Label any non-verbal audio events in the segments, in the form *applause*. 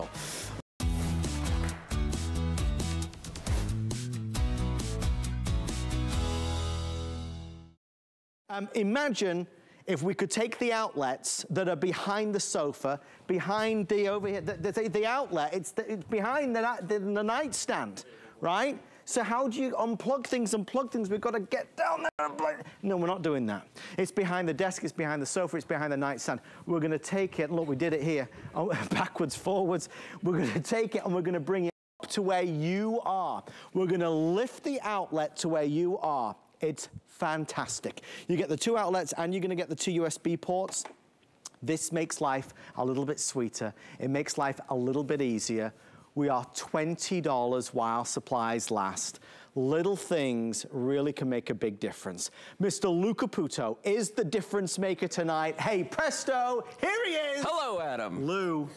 special. Um, imagine if we could take the outlets that are behind the sofa, behind the over here, the, the, the outlet, it's, the, it's behind the, the, the nightstand, right? So how do you unplug things and plug things? We've got to get down there and plug. No, we're not doing that. It's behind the desk, it's behind the sofa, it's behind the nightstand. We're going to take it, look, we did it here, oh, *laughs* backwards, forwards. We're going to take it and we're going to bring it up to where you are. We're going to lift the outlet to where you are. It's fantastic. You get the two outlets and you're gonna get the two USB ports. This makes life a little bit sweeter. It makes life a little bit easier. We are $20 while supplies last. Little things really can make a big difference. Mr. Lou Caputo is the difference maker tonight. Hey, presto, here he is. Hello, Adam. Lou,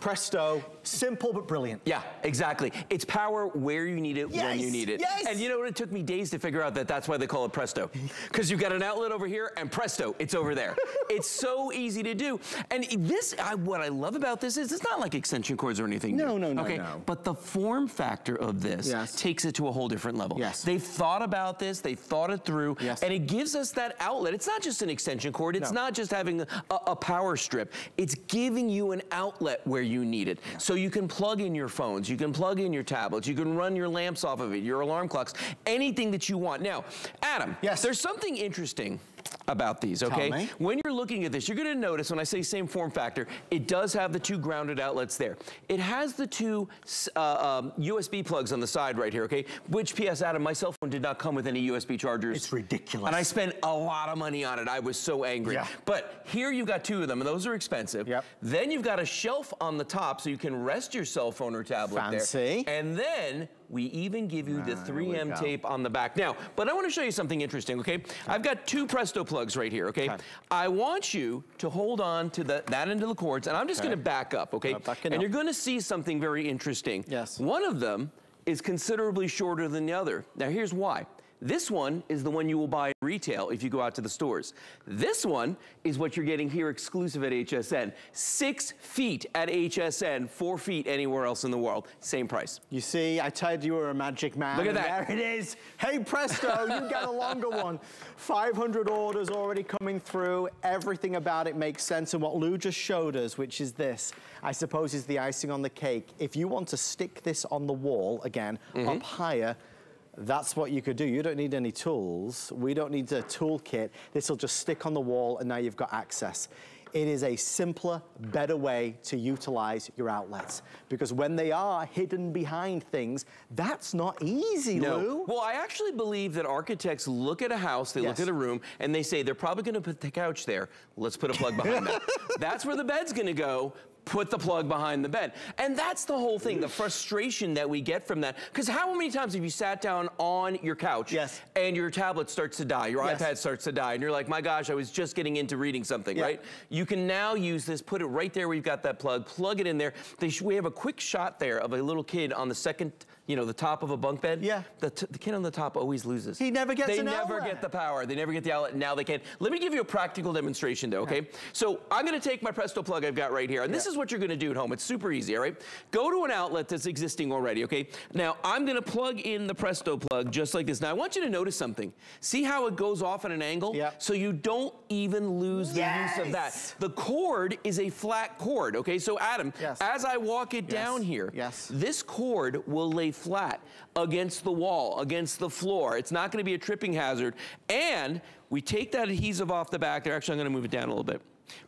presto, simple but brilliant. Yeah, exactly. It's power where you need it, yes, when you need it. Yes. And you know what? It took me days to figure out that that's why they call it presto. *laughs* Because you've got an outlet over here and presto, it's over there. *laughs* it's so easy to do. And this, I, what I love about this is it's not like extension cords or anything. No, new, no, no, okay? no. But the form factor of this yes. takes it to a whole different level. Yes. They've thought about this, they thought it through, yes. and it gives us that outlet. It's not just an extension cord, it's no. not just having a, a, power strip. It's giving you an outlet where you need it. So you can plug in your phones, you can plug in your tablets, you can run your lamps off of it, your alarm clocks, anything that you want. Now, Adam, yes. there's something interesting about these, okay? When you're looking at this, you're gonna notice when I say same form factor, it does have the two grounded outlets there. It has the two uh, um, USB plugs on the side right here, okay? Which, P.S. Adam, my cell phone did not come with any USB chargers. It's ridiculous. And I spent a lot of money on it. I was so angry. Yeah. But here you've got two of them, and those are expensive. Yep. Then you've got a shelf on the top so you can rest your cell phone or tablet Fancy. there. And then we even give you the 3M tape on the back. Now, but I want to show you something interesting, okay? okay? I've got two Presto plugs right here, okay? okay? I want you to hold on to the, that end of the cords, and I'm just okay. gonna back up, okay? Uh, and up. you're gonna see something very interesting. Yes. One of them is considerably shorter than the other. Now here's why. This one is the one you will buy retail if you go out to the stores. This one is what you're getting here exclusive at HSN. Six feet at HSN, four feet anywhere else in the world. Same price. You see, I told you were a magic man. Look at that. There it is. Hey, presto, you get a longer one. 500 orders already coming through. Everything about it makes sense. And what Lou just showed us, which is this, I suppose is the icing on the cake. If you want to stick this on the wall, again, mm -hmm. up higher, that's what you could do. You don't need any tools. We don't need a toolkit. This will just stick on the wall and now you've got access. It is a simpler, better way to utilize your outlets. Because when they are hidden behind things, that's not easy, no. Lou. Well, I actually believe that architects look at a house, they yes. look at a room, and they say, they're probably gonna put the couch there. Let's put a plug behind that. *laughs* That's where the bed's gonna go put the plug behind the bed. And that's the whole thing, the frustration that we get from that. Because how many times have you sat down on your couch yes. and your tablet starts to die, your yes. iPad starts to die, and you're like, my gosh, I was just getting into reading something, yeah. right? You can now use this, put it right there where you've got that plug, plug it in there. we have a quick shot there of a little kid on the second you know, the top of a bunk bed. Yeah. The, the kid on the top always loses. He never gets They never outlet. get the power. They never get the outlet. Now they can. Let me give you a practical demonstration though, okay? So I'm gonna take my Presto plug I've got right here, and yeah. this is what you're gonna do at home. It's super easy, all right? Go to an outlet that's existing already, okay? Now I'm gonna plug in the Presto plug just like this. Now I want you to notice something. See how it goes off at an angle? Yeah. So you don't even lose the use of that. The cord is a flat cord, okay? So Adam, yes. as I walk it yes. down here, yes. this cord will lay flat against the wall, against the floor. It's not gonna be a tripping hazard. And we take that adhesive off the back there. Actually, I'm gonna move it down a little bit.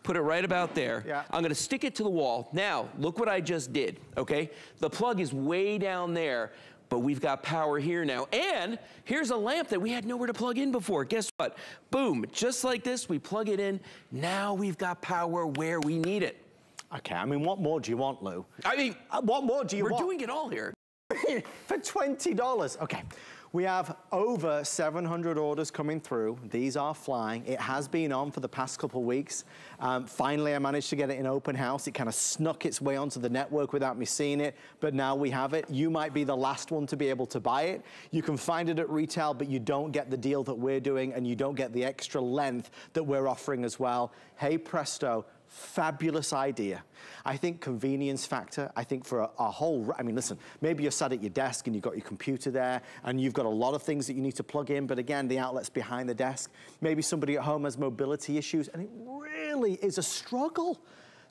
Put it right about there. Yeah. I'm gonna stick it to the wall. Now, look what I just did, okay? The plug is way down there, but we've got power here now. And here's a lamp that we had nowhere to plug in before. Guess what? Boom, just like this, we plug it in. Now we've got power where we need it. Okay, I mean, what more do you want, Lou? I mean, uh, what more do you we're want? We're doing it all here. *laughs* for $20. Okay. We have over 700 orders coming through. These are flying. It has been on for the past couple weeks. Um, finally, I managed to get it in open house. It kind of snuck its way onto the network without me seeing it, but now we have it. You might be the last one to be able to buy it. You can find it at retail, but you don't get the deal that we're doing, and you don't get the extra length that we're offering as well. Hey, presto, fabulous idea. I think convenience factor, I think for a, a, whole, I mean, listen, maybe you're sat at your desk and you've got your computer there and you've got a lot of things that you need to plug in, but again, the outlet's behind the desk. Maybe somebody at home has mobility issues and it really is a struggle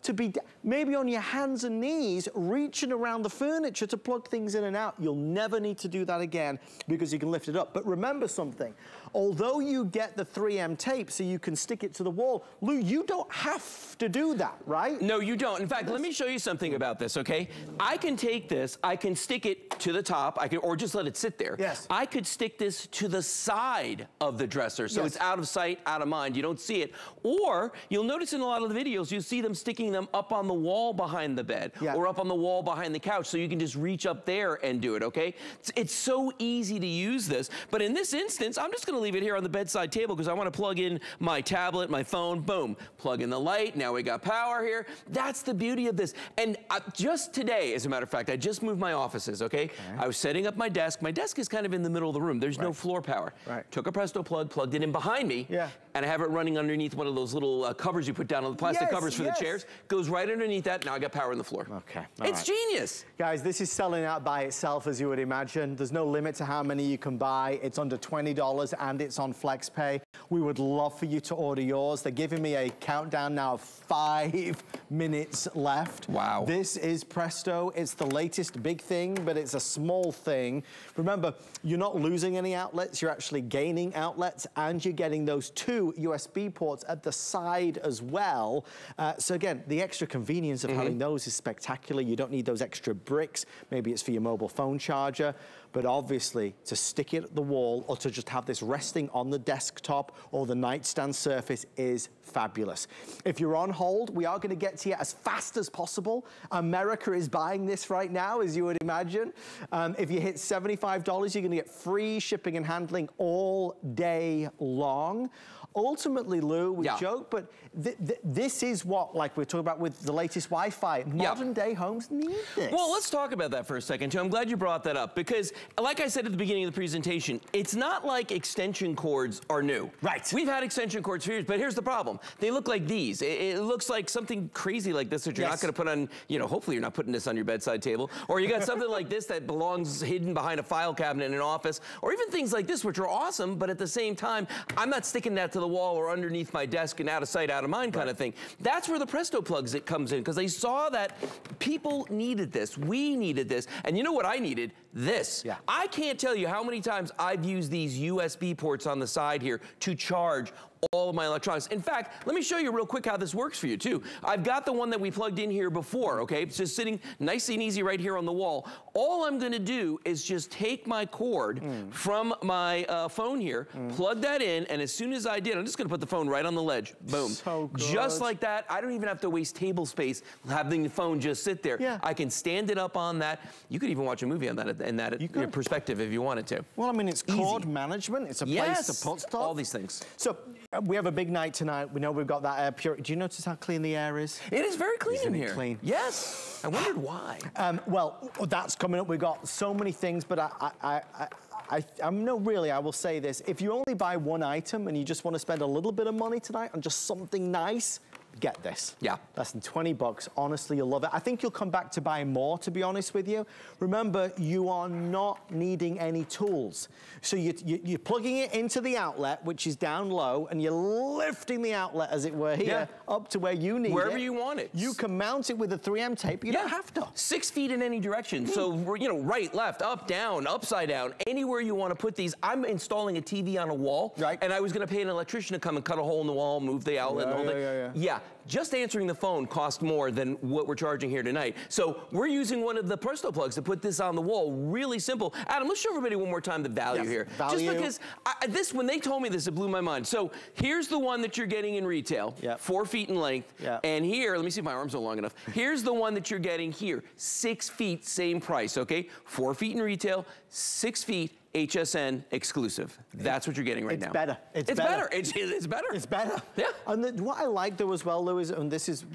to be maybe on your hands and knees reaching around the furniture to plug things in and out. You'll never need to do that again because you can lift it up. But remember something, although you get the 3M tape so you can stick it to the wall, Lou, you don't have to do that, right? No, you don't. In fact, let me show you something about this, okay? I can take this, I can stick it to the top, I can, or just let it sit there. Yes. I could stick this to the side of the dresser, so yes. it's out of sight, out of mind. You don't see it. Or you'll notice in a lot of the videos, you see them sticking them up on the wall behind the bed yeah. or up on the wall behind the couch, so you can just reach up there and do it, okay? It's, it's so easy to use this, but in this instance, I'm just gonna leave it here on the bedside table because I want to plug in my tablet, my phone, boom, plug in the light. Now we got power here. That's the beauty of this. And uh, just today, as a matter of fact, I just moved my offices, okay? okay? I was setting up my desk. My desk is kind of in the middle of the room. There's right. no floor power. Right. Took a Presto plug, plugged it in behind me. Yeah. And I have it running underneath one of those little uh, covers you put down on the plastic yes, covers for yes. the chairs. Goes right underneath that. Now I got power on the floor. Okay. All it's right. genius. Guys, this is selling out by itself, as you would imagine. There's no limit to how many you can buy. It's under $20 and it's on FlexPay. We would love for you to order yours. They're giving me a countdown now of five *laughs* minutes left. Wow. This is Presto. It's the latest big thing, but it's a small thing. Remember, you're not losing any outlets. You're actually gaining outlets, and you're getting those two USB ports at the side as well. Uh, so again, the extra convenience of mm -hmm. having those is spectacular. You don't need those extra bricks. Maybe it's for your mobile phone charger but obviously to stick it at the wall or to just have this resting on the desktop or the nightstand surface is fabulous. If you're on hold, we are gonna get to you as fast as possible. America is buying this right now, as you would imagine. Um, if you hit $75, you're gonna get free shipping and handling all day long. Ultimately, Lou, we yeah. joke, but th th this is what, like we're talking about with the latest Wi-Fi, modern yeah. day homes need this. Well, let's talk about that for a second, too. I'm glad you brought that up because, like I said at the beginning of the presentation, it's not like extension cords are new. Right. We've had extension cords for years, but here's the problem. They look like these. It, it looks like something crazy like this that you're yes. not going to put on, you know, hopefully you're not putting this on your bedside table. Or you got something like this that belongs hidden behind a file cabinet in an office. Or even things like this, which are awesome, but at the same time, I'm not sticking that to the wall or underneath my desk and out of sight, out of mind right. kind of thing. That's where the Presto plugs it comes in because they saw that people needed this. We needed this. And you know what I needed? This. Yeah. I can't tell you how many times I've used these USB ports on the side here to charge all of my electronics. In fact, let me show you real quick how this works for you too. I've got the one that we plugged in here before, okay? It's just sitting nice and easy right here on the wall. All I'm gonna do is just take my cord mm. from my uh, phone here, mm. plug that in, and as soon as I did, I'm just gonna put the phone right on the ledge. Boom. So good. Just like that. I don't even have to waste table space having the phone just sit there. Yeah. I can stand it up on that. You could even watch a movie on that in that perspective if you wanted to. Well, I mean, it's cord management. It's a yes. place to put stuff. All these things. So we have a big night tonight. We know we've got that air pure. Do you notice how clean the air is? It is very clean Isn't in here. clean? Yes. I wondered why. Um, well, that's coming up. We've got so many things, but I, I, I, I, I'm no, really, I will say this. If you only buy one item and you just want to spend a little bit of money tonight on just something nice, get this. Yeah. Less than 20 bucks. Honestly, you'll love it. I think you'll come back to buy more, to be honest with you. Remember, you are not needing any tools. So you, you, you're plugging it into the outlet, which is down low, and you're lifting the outlet, as it were, here, yeah. up to where you need it. Wherever it. you want it. You can mount it with a 3M tape. You yeah. don't have to. Six feet in any direction. Mm. So, you know, right, left, up, down, upside down, anywhere you want to put these. I'm installing a TV on a wall. Right. And I was going to pay an electrician to come and cut a hole in the wall, move the outlet yeah, and all yeah, that. Yeah, yeah. Just answering the phone cost more than what we're charging here tonight. So we're using one of the Presto plugs to put this on the wall. Really simple. Adam, let's show everybody one more time the value yes, here. Value. Just because I, this, when they told me this, it blew my mind. So here's the one that you're getting in retail, yep. four feet in length. Yep. And here, let me see if my arms are long enough. Here's the one that you're getting here, six feet, same price, okay? Four feet in retail, six feet, HSN exclusive. That's what you're getting right now. it's now. Better. It's, better. it's better. It's, it's better. It's better. Yeah. And the, what I like though as well, Lou, is, and this is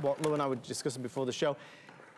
what Lou and I were discussing before the show,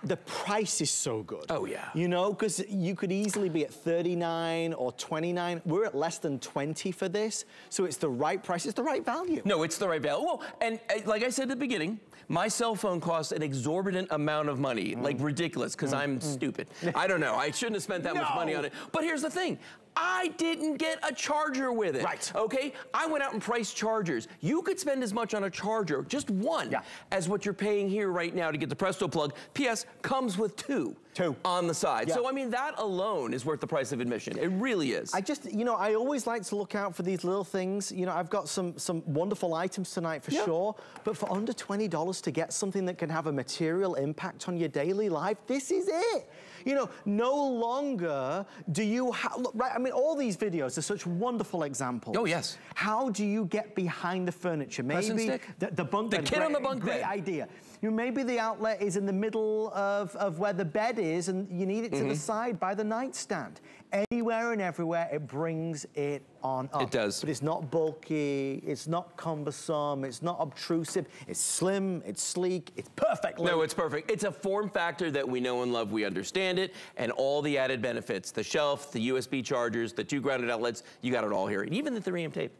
the price is so good. Oh, yeah. You know, because you could easily be at 39 or 29. We're at less than 20 for this, so it's the right price, it's the right value. No, it's the right value. Well, and uh, like I said at the beginning, my cell phone costs an exorbitant amount of money, mm. like ridiculous, because mm. I'm mm. stupid. I don't know. I shouldn't have spent that no. much money on it. But here's the thing. I didn't get a charger with it. Right. Okay? I went out and priced chargers. You could spend as much on a charger, just one, yeah. as what you're paying here right now to get the Presto plug. PS comes with two. Two. On the side. Yeah. So, I mean, that alone is worth the price of admission. It really is. I just, you know, I always like to look out for these little things. You know, I've got some, some wonderful items tonight for yeah. sure, but for under $20 to get something that can have a material impact on your daily life, this is it. You know, no longer do you have, right, I mean, all these videos are such wonderful examples. Oh, yes. How do you get behind the furniture? Maybe the, the, bunk the bed. The kid great, on the bunk great bed. idea. You know, maybe the outlet is in the middle of, of where the bed is and you need it mm -hmm. to the mm-hmm. side by the nightstand. Anywhere and everywhere, it brings it on up. It does. But it's not bulky, it's not cumbersome, it's not obtrusive, it's slim, it's sleek, it's perfect. No, it's perfect. It's a form factor that we know and love, we understand it, and all the added benefits, the shelf, the USB chargers, the two grounded outlets, you got it all here, and even the 3M tape.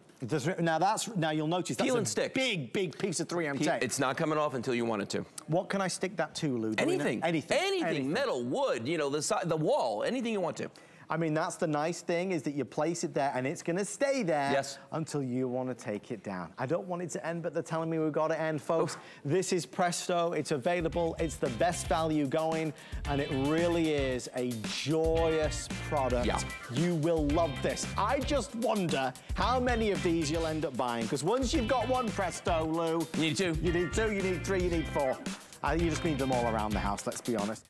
Now that's now you'll notice that's Peel and a stick. big, big piece of 3M tape. It's not coming off until you want it to. What can I stick that to, Lou? Anything. Anything. Anything. Anything. Metal, wood, you know, the side, the wall, anything you want to. I mean, that's the nice thing is that you place it there and it's gonna stay there yes. until you wanna take it down. I don't want it to end, but they're telling me we've got to end, folks. Oh. This is Presto, it's available, it's the best value going, and it really is a joyous product. Yeah. You will love this. I just wonder how many of these you'll end up buying, because once you've got one Presto, Lou. You need two. You need two, you need three, you need four. Uh, you just need them all around the house, let's be honest.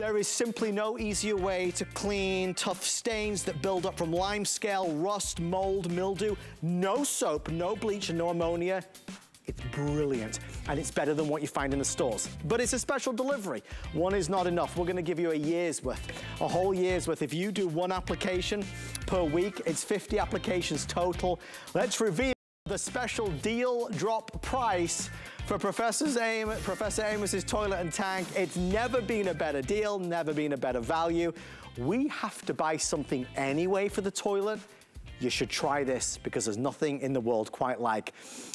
There is simply no easier way to clean tough stains that build up from lime scale, rust, mold, mildew. No soap, no bleach, and no ammonia. It's brilliant, and it's better than what you find in the stores. But it's a special delivery. One is not enough. We're gonna give you a year's worth, a whole year's worth. If you do one application per week, it's 50 applications total. Let's reveal the special deal drop price for Professor's Aim, Professor Amos's toilet and tank. It's never been a better deal, never been a better value. We have to buy something anyway for the toilet you should try this because there's nothing in the world quite like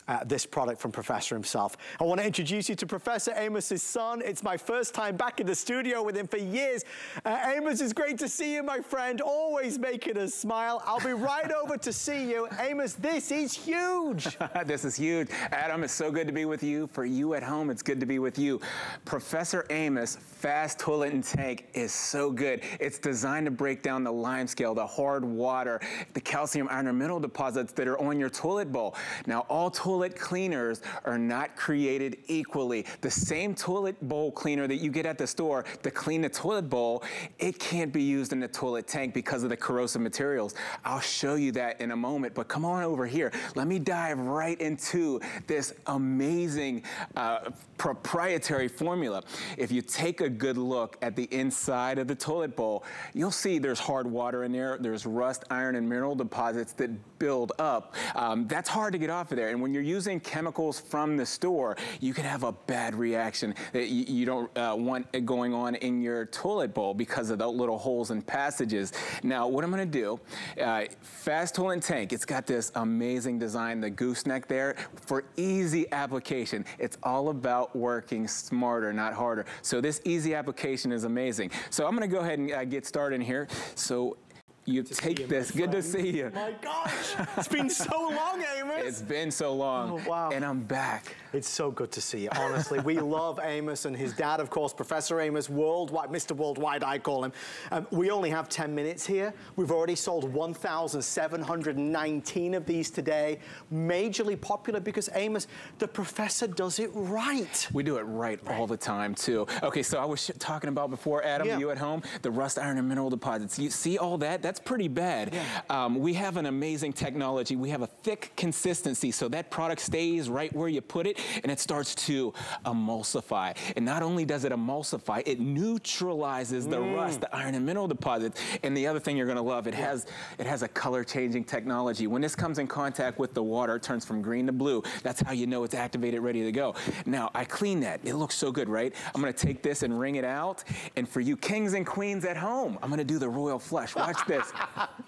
uh, this product from Professor himself. I want to introduce you to Professor Amos's son. It's my first time back in the studio with him for years. Uh, Amos, it's great to see you, my friend. Always making us smile. I'll be right *laughs* over to see you. Amos, this is huge. *laughs* this is huge. Adam, it's so good to be with you. For you at home, it's good to be with you. Professor Amos Fast Toilet and Tank is so good. It's designed to break down the lime scale, the hard water, the calcium calcium, iron, mineral deposits that are on your toilet bowl. Now, all toilet cleaners are not created equally. The same toilet bowl cleaner that you get at the store to clean the toilet bowl, it can't be used in the toilet tank because of the corrosive materials. I'll show you that in a moment, but come on over here. Let me dive right into this amazing uh, proprietary formula. If you take a good look at the inside of the toilet bowl, you'll see there's hard water in there, there's rust, iron, and mineral deposits deposits that build up. Um, that's hard to get off of there. And when you're using chemicals from the store, you can have a bad reaction that you, you don't uh, want it going on in your toilet bowl because of the little holes and passages. Now, what I'm gonna do, uh, Fast Toilet Tank, it's got this amazing design, the gooseneck there, for easy application. It's all about working smarter, not harder. So this easy application is amazing. So I'm gonna go ahead and uh, get started here. So you take you, this. Good to see you. My gosh, *laughs* it's been so long, Amos. It's been so long. Oh, wow. And I'm back. It's so good to see you, honestly. we *laughs* love Amos and his dad, of course, Professor Amos, worldwide, Mr. Worldwide, I call him. Um, we only have 10 minutes here. We've already sold 1,719 of these today. Majorly popular because Amos, the professor does it right. We do it right, all the time, too. Okay, so I was sh- talking about before, Adam, Yeah. you at home, the rust, iron, and mineral deposits. You see all that? That's pretty bad. Um, we have an amazing technology. We have a thick consistency, so that product stays right where you put it, and it starts to emulsify. And not only does it emulsify, it neutralizes the mm. rust, the iron, and mineral deposits. And the other thing you're gonna love, it has it has a color-changing technology. When this comes in contact with the water, it turns from green to blue. That's how you know it's activated, ready to go. Now, I clean that. It looks so good, right? I'm gonna take this and wring it out. And for you kings and queens at home, I'm gonna do the royal flush. Watch this.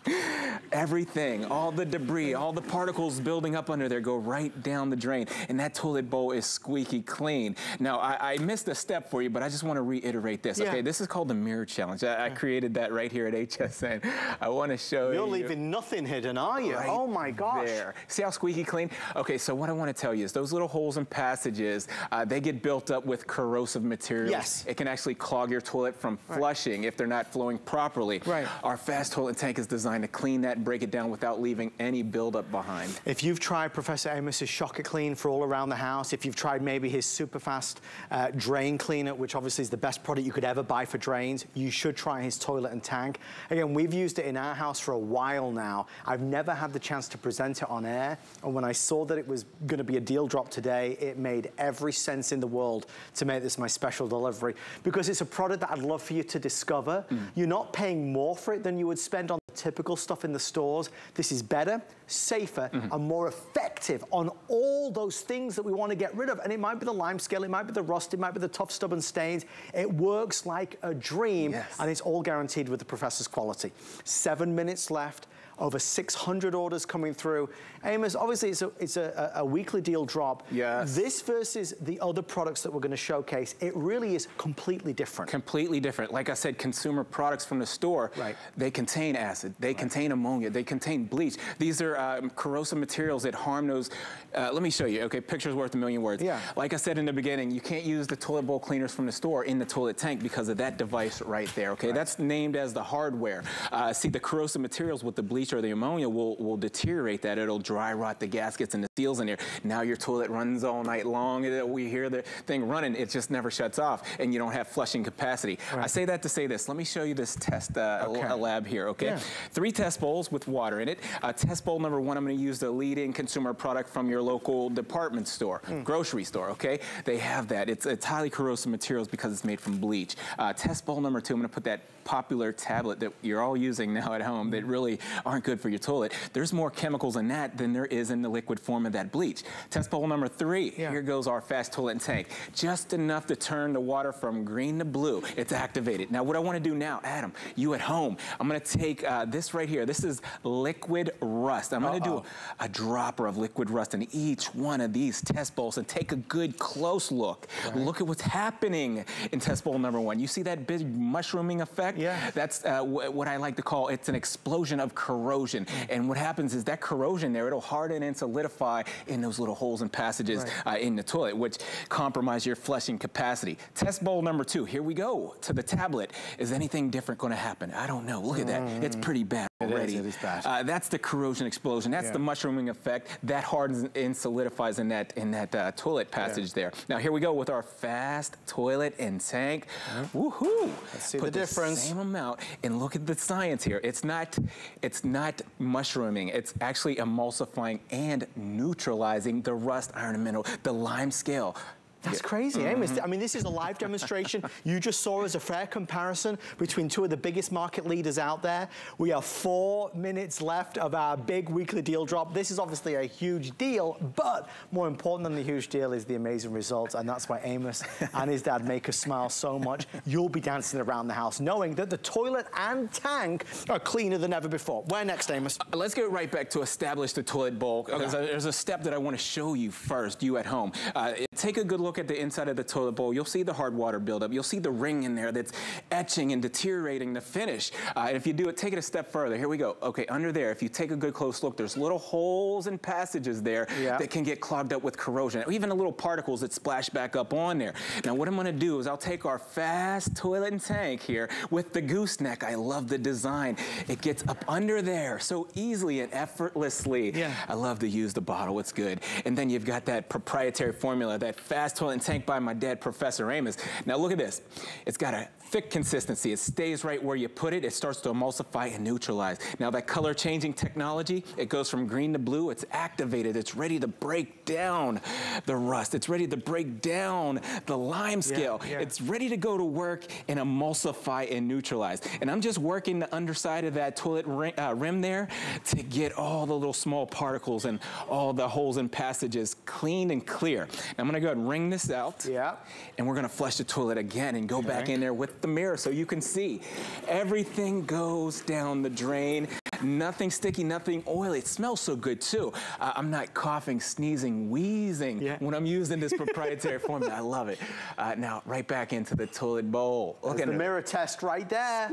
*laughs* Everything, all the debris, all the particles building up under there go right down the drain. And that toilet bowl is squeaky clean. Now, I, I missed a step for you, but I just wanna reiterate this. Yeah. Okay, this is called the mirror challenge. I, I created that right here at HSN. I wanna show you. You're leaving nothing hidden, are you? Right oh my gosh. There. See how squeaky clean? Okay, so what I want to tell you is those little holes and passages, uh, they get built up with corrosive materials. Yes. It can actually clog your toilet from flushing if they're not flowing properly. Right. Our fast toilet tank is designed to clean that and break it down without leaving any buildup behind. If you've tried Professor Amos's Shocker Clean for all around the house, if you've tried maybe his super fast uh, drain cleaner, which obviously is the best product you could ever buy for drains, you should try his toilet and tank. Again, we've used it in our house for a while now. I've never had the chance to present it on air. And when I saw that it was gonna be a deal drop today, it made every sense in the world to make this my special delivery because it's a product that I'd love for you to discover. You're not paying more for it than you would spend on typical stuff in the stores. This is better, safer, mm-hmm. and more effective on all those things that we want to get rid of. And it might be the lime scale, it might be the rust, it might be the tough stubborn stains. It works like a dream, Yes. and it's all guaranteed with the professor's quality. Seven minutes left. Over 600 orders coming through. Amos, obviously it's a, it's a, a weekly deal drop. Yes. This versus the other products that we're going to showcase, it really is completely different. Completely different. Like I said, consumer products from the store, Right. they contain acid, they contain ammonia, they contain bleach. These are um, corrosive materials that harm those. Uh, let me show you, okay? Picture's worth a million words. Yeah. Like I said in the beginning, you can't use the toilet bowl cleaners from the store in the toilet tank because of that device right there, okay? That's named as the hardware. Uh, see, the corrosive materials with the bleach or the ammonia will, will deteriorate that. It'll dry rot the gaskets and the seals in there. Now your toilet runs all night long. We hear the thing running. It just never shuts off, and you don't have flushing capacity. I say that to say this. Let me show you this test uh, Okay. lab here, okay? Yeah. Three test bowls with water in it. Uh, test bowl number one, I'm going to use the leading consumer product from your local department store, Hmm. grocery store, okay? They have that. It's, it's highly corrosive materials because it's made from bleach. Uh, test bowl number two, I'm going to put that popular tablet that you're all using now at home that really aren't good for your toilet. There's more chemicals in that than there is in the liquid form of that bleach. Test bowl number three, Yeah. here goes our fast toilet tank. Just enough to turn the water from green to blue. It's activated. Now, what I want to do now, Adam, you at home, I'm going to take uh, this right here. This is liquid rust. I'm going to do a dropper of liquid rust in each one of these test bowls and take a good close look. Look at what's happening in test bowl number one. You see that big mushrooming effect? Yeah. That's uh, what I like to call it's an explosion of corrosion. And what happens is that corrosion there, it'll harden and solidify in those little holes and passages uh, in the toilet, which compromise your flushing capacity. Test bowl number two, here we go to the tablet. Is anything different going to happen? I don't know. Look at that. It's pretty bad already. it is bad. Uh, that's the corrosion explosion. That's Yeah. the mushrooming effect. That hardens and solidifies in that in that uh, toilet passage there. Now here we go with our fast toilet and tank. Woohoo! Let's see Put the difference. Same amount, and look at the science here. It's not it's not mushrooming. It's actually emulsifying and neutralizing the rust, iron, and mineral, the lime scale. That's crazy, eh? Amos. Mm-hmm. I mean, this is a live demonstration. You just saw as a fair comparison between two of the biggest market leaders out there. We have four minutes left of our big weekly deal drop. This is obviously a huge deal, but more important than the huge deal is the amazing results, and that's why Amos *laughs* and his dad make us smile so much. You'll be dancing around the house knowing that the toilet and tank are cleaner than ever before. Where next, Amos? Uh, let's get right back to establish the toilet bowl. There's, a, there's a step that I want to show you first, you at home. Uh, take a good look look at the inside of the toilet bowl, you'll see the hard water buildup. You'll see the ring in there that's etching and deteriorating the finish. Uh, and if you do it, take it a step further. Here we go. Okay, under there, if you take a good close look, there's little holes and passages there Yeah. that can get clogged up with corrosion, even the little particles that splash back up on there. Now, what I'm gonna do is I'll take our fast toilet and tank here with the gooseneck. I love the design. It gets up under there so easily and effortlessly. Yeah. I love to use the bottle, it's good. And then you've got that proprietary formula, that fast toilet and tank by my dad, Professor Amos. Now look at this. It's got a thick consistency. It stays right where you put it. It starts to emulsify and neutralize. Now that color changing technology, it goes from green to blue. It's activated. It's ready to break down the rust. It's ready to break down the lime scale. yeah. It's ready to go to work and emulsify and neutralize. And I'm just working the underside of that toilet ri- uh, rim there to get all the little small particles and all the holes and passages clean and clear. Now I'm gonna go ahead and this out. Yeah. And we're gonna flush the toilet again and go back in there with the mirror so you can see. Everything goes down the drain. Nothing sticky, nothing oily. It smells so good too. Uh, I'm not coughing, sneezing, wheezing Yeah. when I'm using this proprietary *laughs* formula. I love it. Uh, now, right back into the toilet bowl. Look There's at the it. mirror test right there.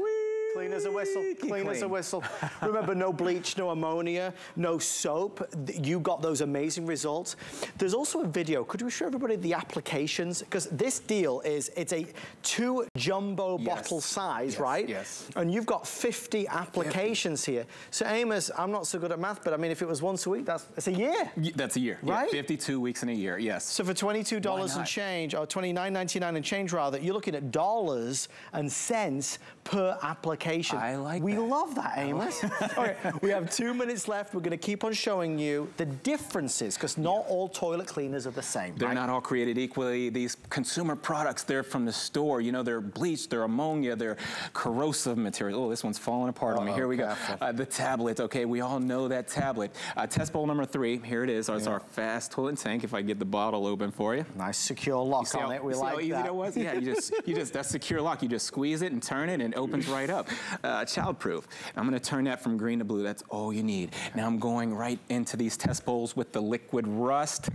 Clean as a whistle, Squeaky clean as a whistle. *laughs* Remember, no bleach, no ammonia, no soap. You got those amazing results. There's also a video. Could we show everybody the applications? Because this deal is, it's a two jumbo Yes. bottle size, Yes, right? yes. And you've got 50 applications here. So Amos, I'm not so good at math, but I mean, if it was once a week, that's, it's a year. That's a year. Yeah, Right? 52 weeks in a year, yes. So for 22 Why and change, or $29.99 and change rather, you're looking at dollars and cents per application. I like We that. love that, Amos. okay, *laughs* we have two minutes left. We're going to keep on showing you the differences because not all toilet cleaners are the same. They're right? not all created equally. These consumer products, they're from the store. You know, they're bleached, they're ammonia, they're corrosive material. Oh, this one's falling apart on me. Here we go. Uh, the tablet, okay, we all know that tablet. Uh, test bowl number three, here it is. It's our fast toilet tank, if I get the bottle open for you. Nice secure lock on how, it. We see like how easy that. that was? Yeah, you just, you just, that's secure lock. You just squeeze it and turn it and it opens right up. Uh, child-proof. I'm gonna turn that from green to blue. That's all you need. Now I'm going right into these test bowls with the liquid rust.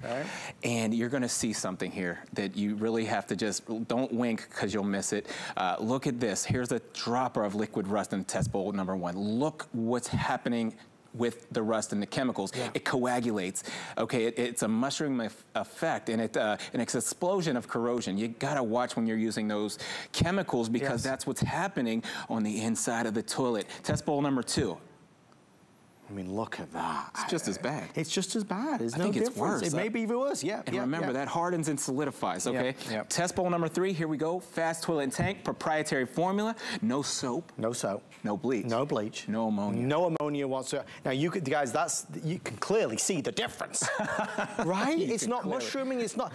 And you're gonna see something here that you really have to just, don't wink because you'll miss it. Uh, look at this. Here's a dropper of liquid rust in test bowl number one. Look what's happening with the rust and the chemicals. It coagulates. Okay, it, it's a mushroom effect and it uh, and it's an explosion of corrosion. You gotta watch when you're using those chemicals because Yes. that's what's happening on the inside of the toilet. Test bowl number two. I mean, look at that. It's just as bad. It's just as bad. There's I no think it's difference. worse. It may be even worse. Yeah. And yeah, remember, yeah. that hardens and solidifies, okay? yep. Test bowl number three, here we go. Fast toilet and tank, proprietary formula, no soap, No soap. no bleach. No bleach. No ammonia. No ammonia whatsoever. Now you could, guys, that's you can clearly see the difference, *laughs* right? it's not clearly- mushrooming. It's not.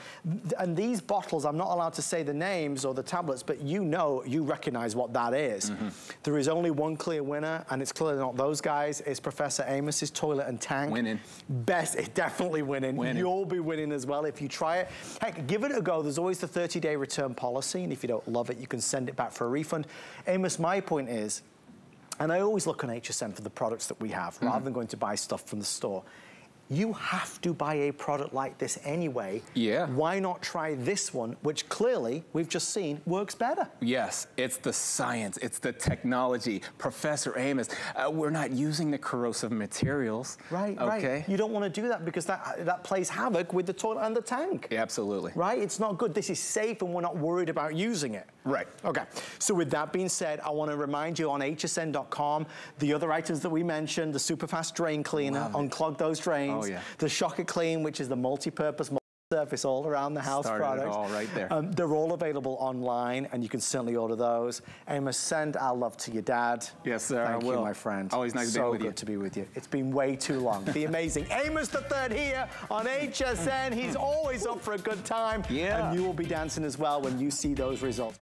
And these bottles, I'm not allowed to say the names or the tablets, but you know, you recognize what that is. Mm-hmm. There is only one clear winner, and it's clearly not those guys. It's Professor Amos's toilet and tank. Winning. Best, it's definitely winning. Winning. You'll be winning as well if you try it. Heck, give it a go. There's always the 30-day return policy, and if you don't love it, you can send it back for a refund. Amos, my point is. And I always look on HSN for the products that we have Mm-hmm. rather than going to buy stuff from the store. You have to buy a product like this anyway. Yeah. Why not try this one, which clearly we've just seen works better? Yes, it's the science, it's the technology. Professor Amos, uh, we're not using the corrosive materials. Right, okay? right. You don't want to do that because that, that plays havoc with the toilet and the tank. Yeah, absolutely. Right? It's not good. This is safe and we're not worried about using it. Right. Okay. So with that being said, I want to remind you on hsn.com, the other items that we mentioned, the superfast drain cleaner, unclog those drains. Oh, yeah. The Shocker Clean, which is the multi-purpose surface all around the house Started products. all right there. Um, they're all available online and you can certainly order those. Amos, send our love to your dad. Yes, sir, I Thank you, my friend. Always nice to be so with you. So good to be with you. It's been way too long. The amazing *laughs* Amos the Third here on HSN. He's always up for a good time. Yeah. And you will be dancing as well when you see those results.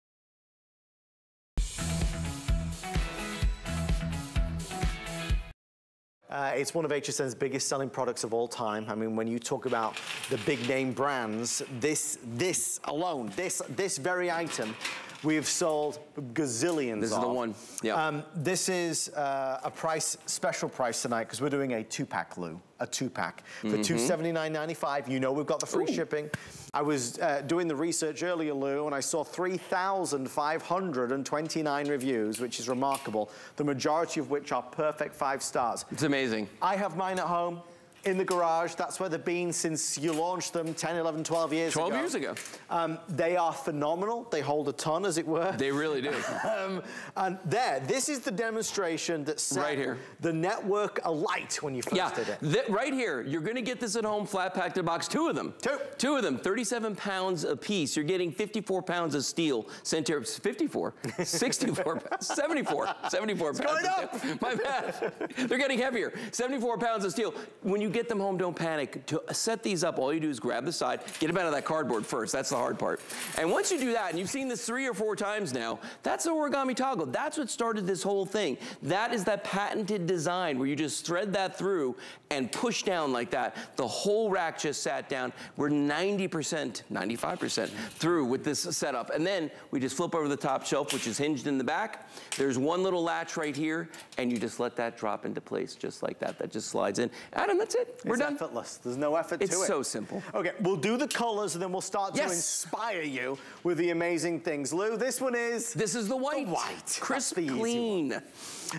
Uh, it's one of HSN's biggest selling products of all time. I mean, when you talk about the big name brands, this, this alone, this, this very item We have sold gazillions This is of. the one. Yeah. Um, this is uh, a price, special price tonight because we're doing a two-pack, Lou. A two-pack for Mm-hmm. $279.95. You know we've got the free Ooh. shipping. I was uh, doing the research earlier, Lou, and I saw 3,529 reviews, which is remarkable. The majority of which are perfect five stars. It's amazing. I have mine at home in the garage. That's where they've been since you launched them 10, 11, 12 years 12 ago. years ago. Um, they are phenomenal. They hold a ton, as it were. They really do. *laughs* Um, and there, this is the demonstration that set Right here. the network alight when you first Yeah, did it. th- right here. You're going to get this at home, flat packed in a box. Two of them. Two. Two of them, 37 pounds a piece. You're getting 54 pounds of steel sent here. 54, 64, *laughs* 74, 74 pounds. going up. My bad. They're getting heavier. 74 pounds of steel. When you get them home, don't panic. To set these up, all you do is grab the side, get them out of that cardboard first. That's the hard part. And once you do that, and you've seen this three or four times now, that's the origami toggle. That's what started this whole thing. That is that patented design where you just thread that through and push down like that. The whole rack just sat down. We're 90%, 95% through with this setup. And then we just flip over the top shelf, which is hinged in the back. There's one little latch right here, and you just let that drop into place just like that. That just slides in. Adam, that's. We're it's done. effortless. There's no effort It's to it. It's so simple. Okay, we'll do the colors and then we'll start to inspire you with the amazing things. Lou, this one is This is the white. white. Crisp, the easy one. clean.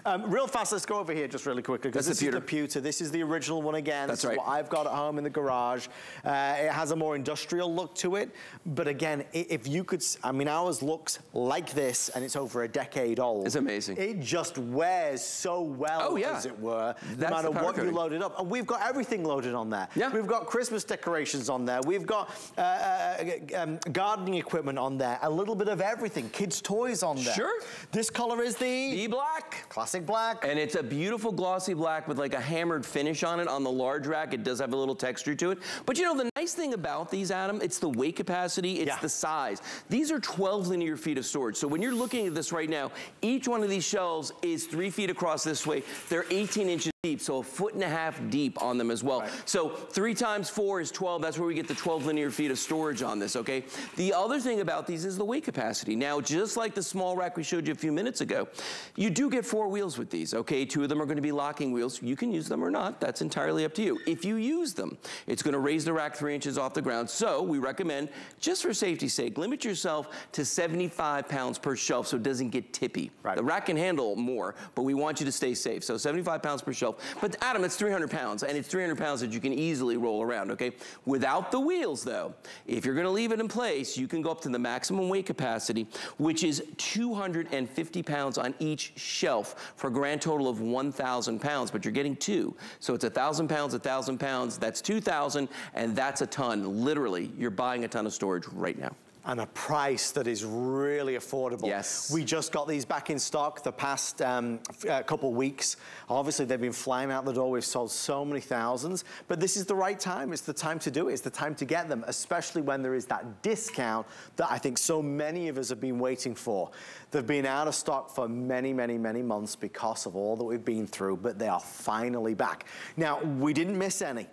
Um, real fast, let's go over here just really quickly because this the is the pewter. This is the original one again. That's this right. is what I've got at home in the garage. Uh, it has a more industrial look to it. But again, if you could, I mean, ours looks like this and it's over a decade old. It's amazing. It just wears so well, Oh, yeah. as it were, no matter what you load it up. And we've got everything loaded on there. Yeah. We've got Christmas decorations on there. We've got uh, uh, um, gardening equipment on there. A little bit of everything. Kids' toys on there. Sure. This color is the The black. Classic black. And it's a beautiful glossy black with like a hammered finish on it. On the large rack, it does have a little texture to it. But you know, the nice thing about these, Adam, it's the weight capacity, it's Yeah. the size. These are 12 linear feet of storage. So when you're looking at this right now, each one of these shelves is three feet across this way. They're 18 inches deep, so a foot and a half deep on them as well. Right. So three times four is 12. That's where we get the 12 linear feet of storage on this, okay? The other thing about these is the weight capacity. Now, just like the small rack we showed you a few minutes ago, you do get four wheels with these, okay? Two of them are gonna be locking wheels. You can use them or not. That's entirely up to you. If you use them, it's gonna raise the rack three inches off the ground. So we recommend, just for safety's sake, limit yourself to 75 pounds per shelf so it doesn't get tippy. Right. The rack can handle more, but we want you to stay safe. So 75 pounds per shelf. But Adam, it's 300 pounds, and it's 300 pounds that you can easily roll around, okay? Without the wheels, though, if you're gonna leave it in place, you can go up to the maximum weight capacity, which is 250 pounds on each shelf for a grand total of 1,000 pounds, but you're getting two. So it's 1,000 pounds, 1,000 pounds, that's 2,000, and that's a ton. Literally, you're buying a ton of storage right now. And a price that is really affordable. Yes. We just got these back in stock the past um, uh, couple weeks. Obviously, they've been flying out the door. We've sold so many thousands, but this is the right time. It's the time to do it. It's the time to get them, especially when there is that discount that I think so many of us have been waiting for. They've been out of stock for many, many, many months because of all that we've been through, but they are finally back. Now, we didn't miss any.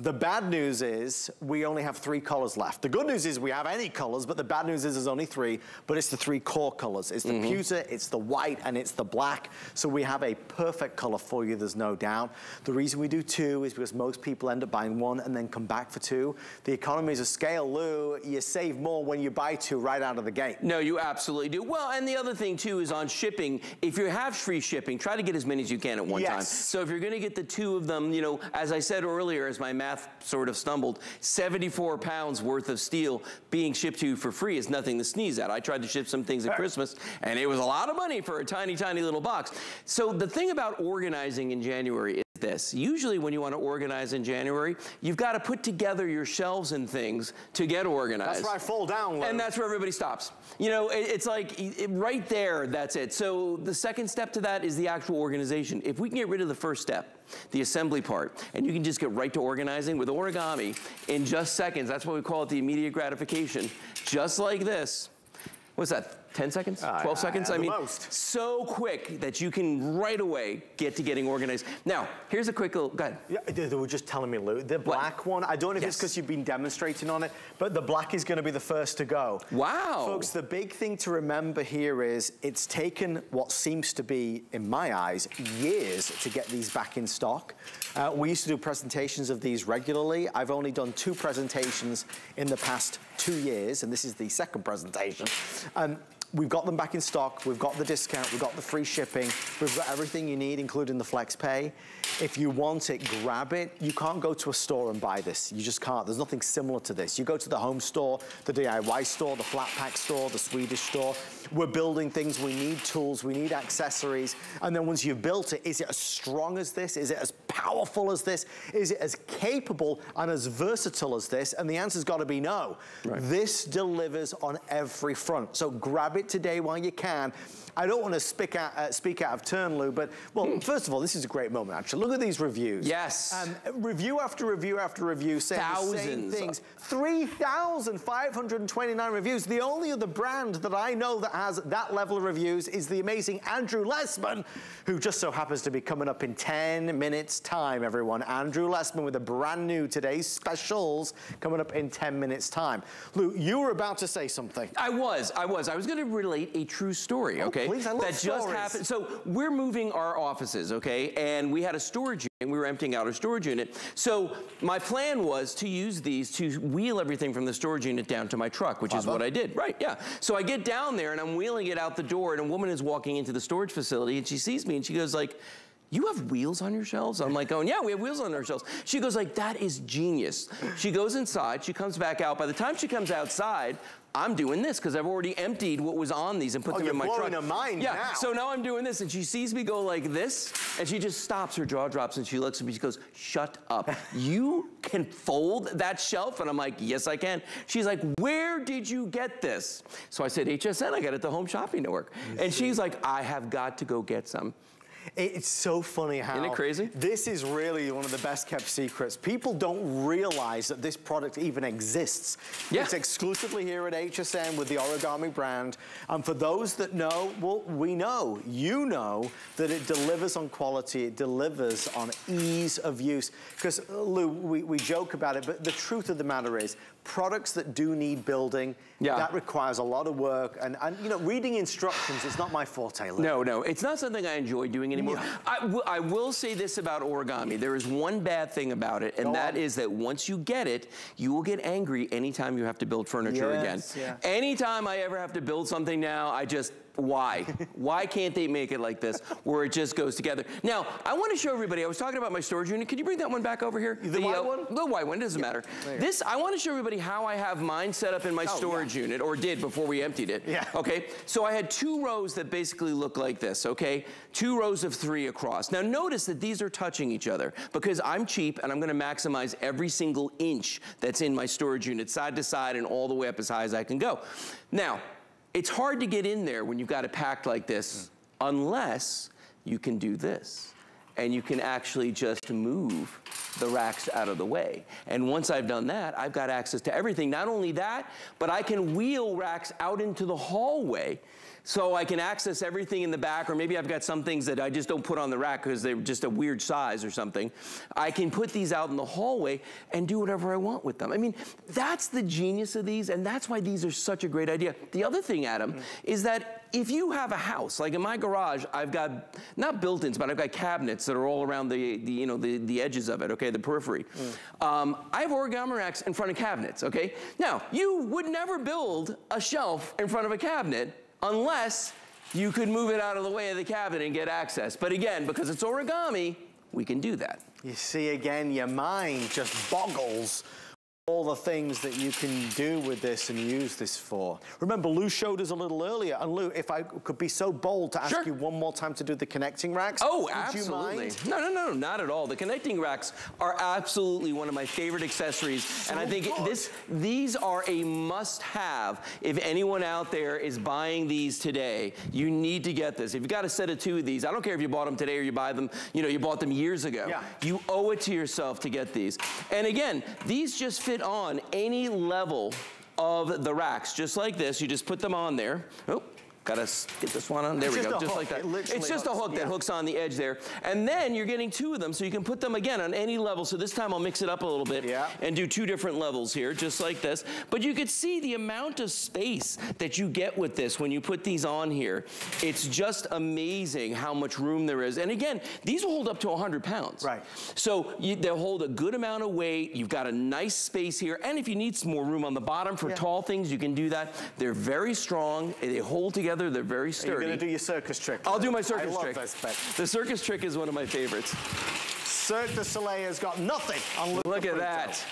The bad news is we only have three colors left. The good news is we have any colors, but the bad news is there's only three, but it's the three core colors. It's the mm-hmm. pewter, it's the white, and it's the black. So we have a perfect color for you, there's no doubt. The reason we do two is because most people end up buying one and then come back for two. The economies of scale, Lou, you save more when you buy two right out of the gate. No, you absolutely do. Well, and the other thing too is on shipping. If you have free shipping, try to get as many as you can at one time. Yes. So if you're going to get the two of them, you know, as I said earlier, as my math sort of stumbled, 74 pounds worth of steel being shipped to you for free is nothing to sneeze at. I tried to ship some things at Christmas, and it was a lot of money for a tiny, tiny little box. So the thing about organizing in January is this. Usually when you want to organize in January, you've got to put together your shelves and things to get organized. That's where I fall down, Lou. And that's where everybody stops. You know, it, it's like it, right there, that's it. So the second step to that is the actual organization. If we can get rid of the first step, the assembly part, and you can just get right to organizing with origami in just seconds, that's what we call it the immediate gratification. Just like this. What's that? 10 seconds, Uh, 12 seconds. at I mean, most. so quick that you can right away get to getting organized. Now, here's a quick little, go ahead. Yeah, they, were just telling me, Lou, the black one, I don't know if it's because you've been demonstrating on it, but the black is going to be the first to go. Wow. Folks, the big thing to remember here is it's taken what seems to be, in my eyes, years to get these back in stock. Uh, we used to do presentations of these regularly. I've only done two presentations in the past two years, and this is the second presentation. Um, We've got them back in stock. We've got the discount. We've got the free shipping. We've got everything you need, including the flex pay. If you want it, grab it. You can't go to a store and buy this. You just can't. There's nothing similar to this. You go to the home store, the DIY store, the flat pack store, the Swedish store. We're building things. We need tools. We need accessories. And then once you've built it, is it as strong as this? Is it as powerful as this? Is it as capable and as versatile as this? And the answer's got to be no. This delivers on every front. So grab it today while you can. I don't want to speak out, uh, speak out of turn, Lou, but, well, first of all, this is a great moment, actually. Look at these reviews. Yes. Um, review after review after review saying the same things. 3,529 reviews. The only other brand that I know that has that level of reviews is the amazing Andrew Lessman, who just so happens to be coming up in 10 minutes time, everyone. Andrew Lessman with a brand new today's specials coming up in 10 minutes time. Lou, you were about to say something. I was, I was. I was going to relate a true story, oh, okay? Oh, please, I love that just stories. happened. So we're moving our offices, okay? And we had a storage unit. We were emptying out our storage unit. So my plan was to use these to wheel everything from the storage unit down to my truck, which is what I did. Right, yeah. So I get down there and I'm wheeling it out the door and a woman is walking into the storage facility and she sees me and she goes like, you have wheels on your shelves? I'm like going, yeah, we have wheels on our shelves. She goes like, that is genius. She goes inside, she comes back out. By the time she comes outside, I'm doing this because I've already emptied what was on these and put Oh, them in my blowing truck. her mind yeah, now. so now I'm doing this and she sees me go like this and she just stops, her jaw drops and she looks at me, she goes, shut up. *laughs* you can fold that shelf? And I'm like, yes, I can. She's like, where did you get this? So I said, HSN, I got it at the Home Shopping Network. And she's like, I have got to go get some. It's so funny how Isn't it crazy? this is really one of the best kept secrets. People don't realize that this product even exists. Yeah. It's exclusively here at HSN with the Origami brand. And for those that know, well, we know, you know, that it delivers on quality, it delivers on ease of use. Because, Lou, we, we joke about it, but the truth of the matter is, products that do need building, Yeah. that requires a lot of work. And, and, you know, reading instructions is not my forte. No, no, it's not something I enjoy doing anymore. Yeah. I, w- I will say this about origami. There is one bad thing about it, and Go that on. is that once you get it, you will get angry anytime you have to build furniture Yes, again. yeah. Anytime I ever have to build something now, I just, why? why can't they make it like this, where it just goes together? Now, I want to show everybody, I was talking about my storage unit. Could you bring that one back over here? The white uh, one? The white one, doesn't matter. there This, I want to show everybody how I have mine set up in my Oh, yeah. storage unit, or did before we emptied it. Yeah. Okay, so I had two rows that basically look like this, okay? Two rows of three across. Now notice that these are touching each other because I'm cheap and I'm gonna maximize every single inch that's in my storage unit, side to side and all the way up as high as I can go. Now, it's hard to get in there when you've got it packed like this unless you can do this and you can actually just move the racks out of the way. And once I've done that, I've got access to everything. Not only that, but I can wheel racks out into the hallway so I can access everything in the back, or maybe I've got some things that I just don't put on the rack because they're just a weird size or something. I can put these out in the hallway and do whatever I want with them. I mean, that's the genius of these, and that's why these are such a great idea. The other thing, Adam, is that if you have a house, like in my garage, I've got not built-ins, but I've got cabinets that are all around the, the you know, the, the edges of it, okay, the periphery. Um, I have origami racks in front of cabinets, okay? Now, you would never build a shelf in front of a cabinet unless you could move it out of the way of the cabinet and get access. But again, because it's origami, we can do that. You see again, your mind just boggles all the things that you can do with this and use this for. Remember, Lou showed us a little earlier, and Lou, if I could be so bold to ask Sure. you one more time to do the connecting racks. Oh, would absolutely. You mind? No, no, no, not at all. The connecting racks are absolutely one of my favorite accessories. and I think good. this these are a must-have. If anyone out there is buying these today, you need to get this. If you've got a set of two of these, I don't care if you bought them today or you buy them, you know, you bought them years ago. Yeah. You owe it to yourself to get these. And again, these just fit on any level of the racks, just like this. You just put them on there. Oh, Gotta get this one on. There It's we go, a just hook. like that. It It's just a hooks, hook that yeah. hooks on the edge there. And then you're getting two of them, so you can put them again on any level. So this time I'll mix it up a little bit Yeah. and do two different levels here, just like this. But you could see the amount of space that you get with this when you put these on here. It's just amazing how much room there is. And again, these will hold up to 100 pounds. Right. So you, they'll hold a good amount of weight. You've got a nice space here. And if you need some more room on the bottom for Yeah. tall things, you can do that. They're very strong. They hold together. They're very sturdy. You're gonna do your circus trick. I'll do my circus I love trick. this bit. The circus trick is one of my favorites. Cirque du Soleil has got nothing on Look at that.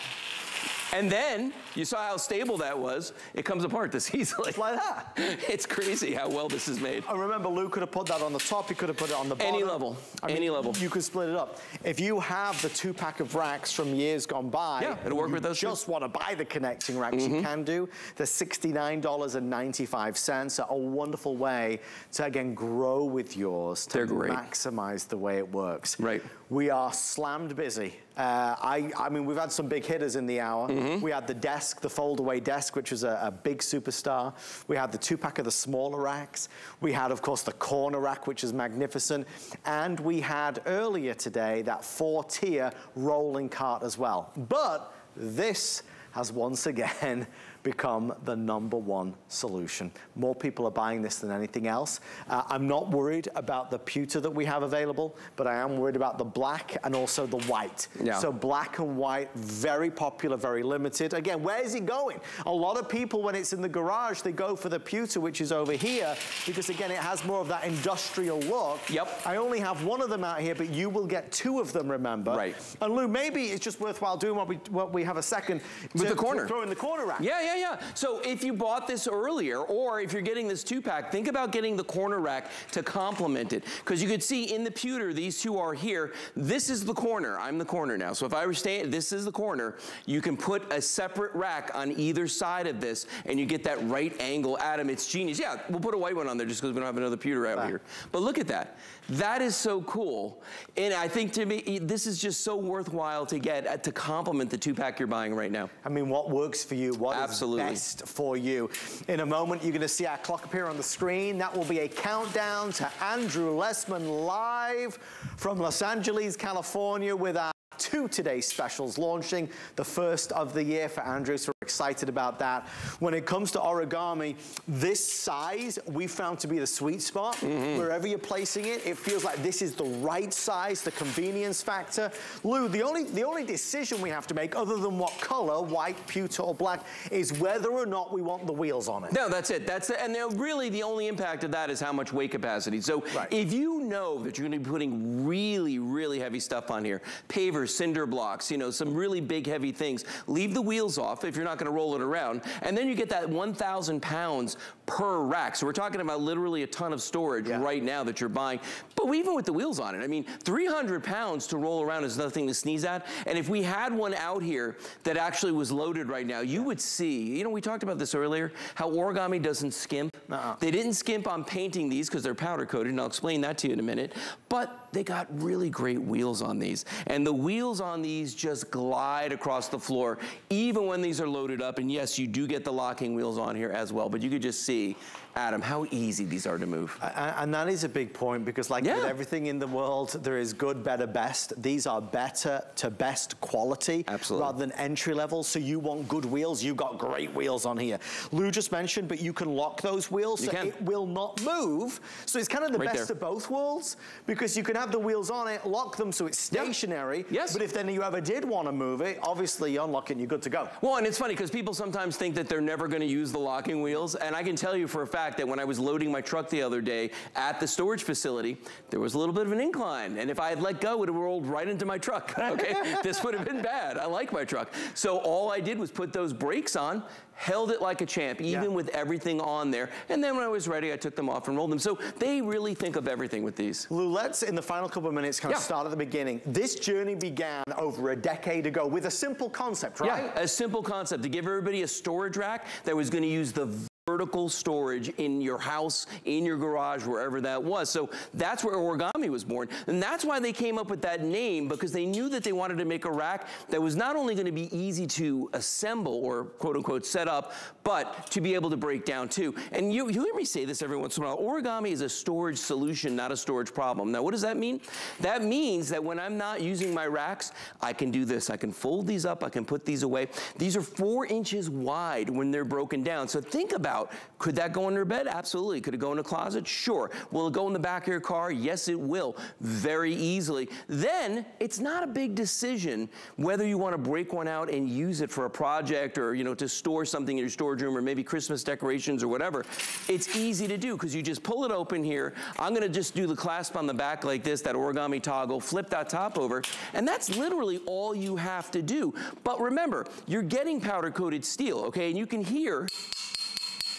And then, you saw how stable that was. It comes apart this *laughs* easily. Just like that. It's crazy how well this is made. And remember, Lou could have put that on the top. He could have put it on the bottom. Any level. Any level. You could split it up. If you have the two pack of racks from years gone by, Yeah, it'll work you with those. Mm-hmm. Just want to buy the connecting racks, you can do. They're $69.95. A wonderful way to again grow with yours to They're great. maximize the way it works. Right. We are slammed busy. Uh, I, I mean, we've had some big hitters in the hour. Mm-hmm. We had the desk, the fold-away desk, which was a, a big superstar. We had the two-pack of the smaller racks. We had, of course, the corner rack, which is magnificent. And we had earlier today that four-tier rolling cart as well. But this has once again become the number one solution. More people are buying this than anything else. Uh, I'm not worried about the pewter that we have available, but I am worried about the black and also the white. Yeah. So black and white, very popular, very limited. Again, where is it going? A lot of people, when it's in the garage, they go for the pewter, which is over here, because again, it has more of that industrial look. Yep. I only have one of them out here, but you will get two of them, remember? Right. And Lou, maybe it's just worthwhile doing what we, what we have a second. With to- the corner. Throw in the corner rack. Yeah, yeah, yeah. Yeah. So if you bought this earlier, or if you're getting this two pack, think about getting the corner rack to complement it. Because you could see in the pewter, these two are here. This is the corner. I'm the corner now. So if I were staying, this is the corner. You can put a separate rack on either side of this, and you get that right angle. Adam, it's genius. Yeah, we'll put a white one on there just because we don't have another pewter out Right. here. But look at that. That is so cool. And I think to me, this is just so worthwhile to get uh, to complement the two pack you're buying right now. I mean, what works for you? What is Absolutely. best for you? In a moment, you're going to see our clock appear on the screen. That will be a countdown to Andrew Lessman live from Los Angeles, California, with our two today specials launching, the first of the year for Andrew, so we're excited about that. When it comes to origami, this size we found to be the sweet spot. Mm-hmm. Wherever you're placing it, it feels like this is the right size, the convenience factor. Lou, the only, the only decision we have to make, other than what color, white, pewter, or black, is whether or not we want the wheels on it. No, that's it. That's it. And really the only impact of that is how much weight capacity. So Right. if you know that you're going to be putting really, really heavy stuff on here, pavers, cinder blocks, you know, some really big heavy things, leave the wheels off if you're not going to roll it around. And then you get that 1,000 pounds per rack. So we're talking about literally a ton of storage Yeah. right now that you're buying. But even with the wheels on it, I mean, 300 pounds to roll around is nothing to sneeze at. And if we had one out here that actually was loaded right now, you would see, you know, we talked about this earlier, how origami doesn't skimp. Uh-uh. They didn't skimp on painting these because they're powder coated, and I'll explain that to you in a minute. But they got really great wheels on these. And the wheels on these just glide across the floor, even when these are loaded up. And yes, you do get the locking wheels on here as well, but you could just see, Adam, how easy these are to move. And that is a big point because, like Yeah. with everything in the world, there is good, better, best. These are better to best quality Absolutely. rather than entry level. So you want good wheels, you got great wheels on here. Lou just mentioned, but you can lock those wheels You so can. it will not move. So it's kind of the Right best there. of both worlds because you can have the wheels on it, lock them so it's Yep. stationary. Yes. But if then you ever did want to move it, obviously you unlock it and you're good to go. Well, and it's funny because people sometimes think that they're never going to use the locking wheels. And I can tell you for a fact that when I was loading my truck the other day at the storage facility, there was a little bit of an incline. And if I had let go, it would have rolled right into my truck. *laughs* Okay. this would have been bad. I like my truck. So all I did was put those brakes on, held it like a champ, even Yeah. with everything on there. And then when I was ready, I took them off and rolled them. So they really think of everything with these. Lou, let's, in the final couple of minutes, kind of Yeah. start at the beginning. This journey began over a decade ago with a simple concept, right? Yeah, a simple concept to give everybody a storage rack that was going to use the vertical storage in your house, in your garage, wherever that was. So that's where origami was born. And that's why they came up with that name because they knew that they wanted to make a rack that was not only going to be easy to assemble or quote unquote set up, but to be able to break down too. And you, you hear me say this every once in a while. Origami is a storage solution, not a storage problem. Now, what does that mean? That means that when I'm not using my racks, I can do this. I can fold these up. I can put these away. These are four inches wide when they're broken down. So think about out. Could that go under bed? Absolutely. Could it go in a closet? Sure. Will it go in the back of your car? Yes, it will. Very easily. Then it's not a big decision whether you want to break one out and use it for a project or, you know, to store something in your storage room or maybe Christmas decorations or whatever. It's easy to do because you just pull it open here. I'm going to just do the clasp on the back like this, that origami toggle, flip that top over, and that's literally all you have to do. But remember, you're getting powder coated steel, okay? And you can hear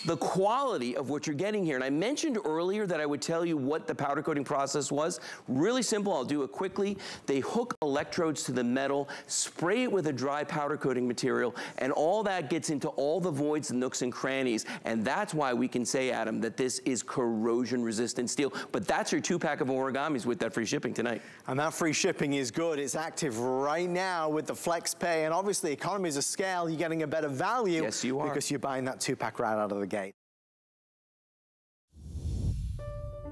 the quality of what you're getting here. And I mentioned earlier that I would tell you what the powder coating process was. Really simple, I'll do it quickly. They hook electrodes to the metal, spray it with a dry powder coating material, and all that gets into all the voids, the nooks and crannies. And that's why we can say, Adam, that this is corrosion resistant steel. But that's your two pack of origamis with that free shipping tonight. And that free shipping is good. It's active right now with the flex pay. And obviously economies of scale, you're getting a better value. Yes, you are. Because you're buying that two pack right out of the gate.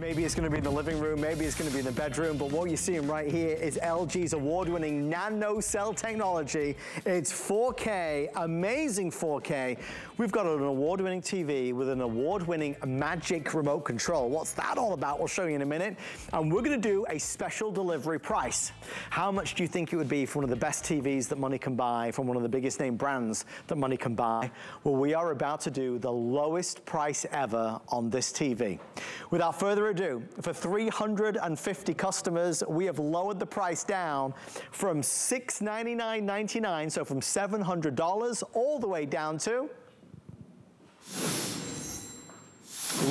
Maybe it's going to be in the living room, maybe it's going to be in the bedroom, but what you're seeing right here is LG's award-winning nano cell technology. It's 4K, amazing 4K. We've got an award-winning TV with an award-winning magic remote control. What's that all about? We'll show you in a minute. And we're going to do a special delivery price. How much do you think it would be for one of the best TVs that money can buy, from one of the biggest name brands that money can buy? Well, we are about to do the lowest price ever on this TV. Without further ado, for 350 customers, we have lowered the price down from $699.99, so from $700 all the way down to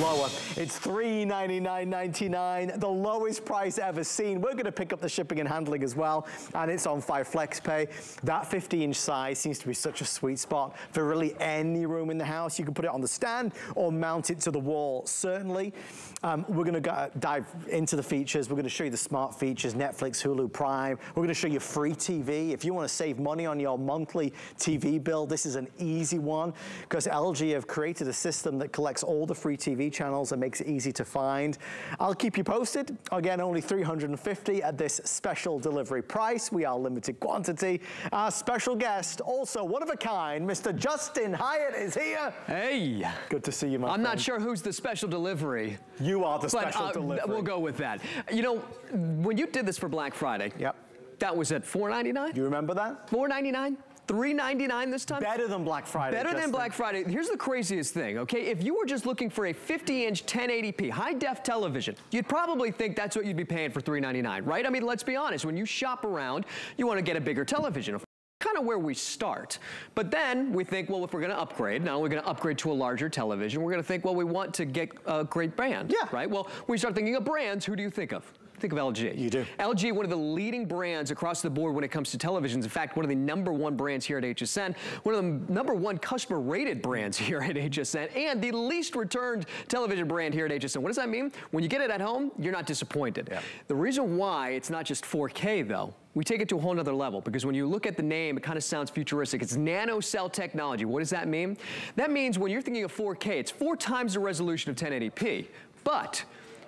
lower. It's $399.99, the lowest price ever seen. We're gonna pick up the shipping and handling as well, and it's on 5 FlexPay. That 50-inch size seems to be such a sweet spot for really any room in the house. You can put it on the stand or mount it to the wall, certainly. Um, we're gonna go, dive into the features. We're gonna show you the smart features, Netflix, Hulu, Prime. We're gonna show you free TV. If you wanna save money on your monthly TV bill, this is an easy one because LG have created a system that collects all the free TV TV channels and makes it easy to find. I'll keep you posted. Again, only 350 at this special delivery price. We are limited quantity. Our special guest, also one of a kind, Mr. Justin Hyatt is here. Hey. Good to see you, my I'm friend. not sure who's the special delivery. You are the but, special uh, delivery. We'll go with that. You know, when you did this for Black Friday, Yep. that was at $4.99? You remember that? $4.99? $3.99 this time? Better than Black Friday. Better Justin. than Black Friday. Here's the craziest thing, okay? If you were just looking for a 50-inch 1080p high-def television, you'd probably think that's what you'd be paying for $3.99, right? I mean, let's be honest. When you shop around, you want to get a bigger television kind of where we start. But then we think, well, if we're going to upgrade, now we're going to upgrade to a larger television, we're going to think, well, we want to get a great brand. Yeah. Right? Well, we start thinking of brands, who do you think of? Think of LG. You do. LG, one of the leading brands across the board when it comes to televisions. In fact, one of the number one brands here at HSN, one of the number one customer rated brands *laughs* here at HSN, and the least returned television brand here at HSN. What does that mean? When you get it at home, you're not disappointed. Yeah. The reason why it's not just 4K though, we take it to a whole nother level because when you look at the name, it kind of sounds futuristic. It's nano cell technology. What does that mean? That means when you're thinking of 4K, it's four times the resolution of 1080p. But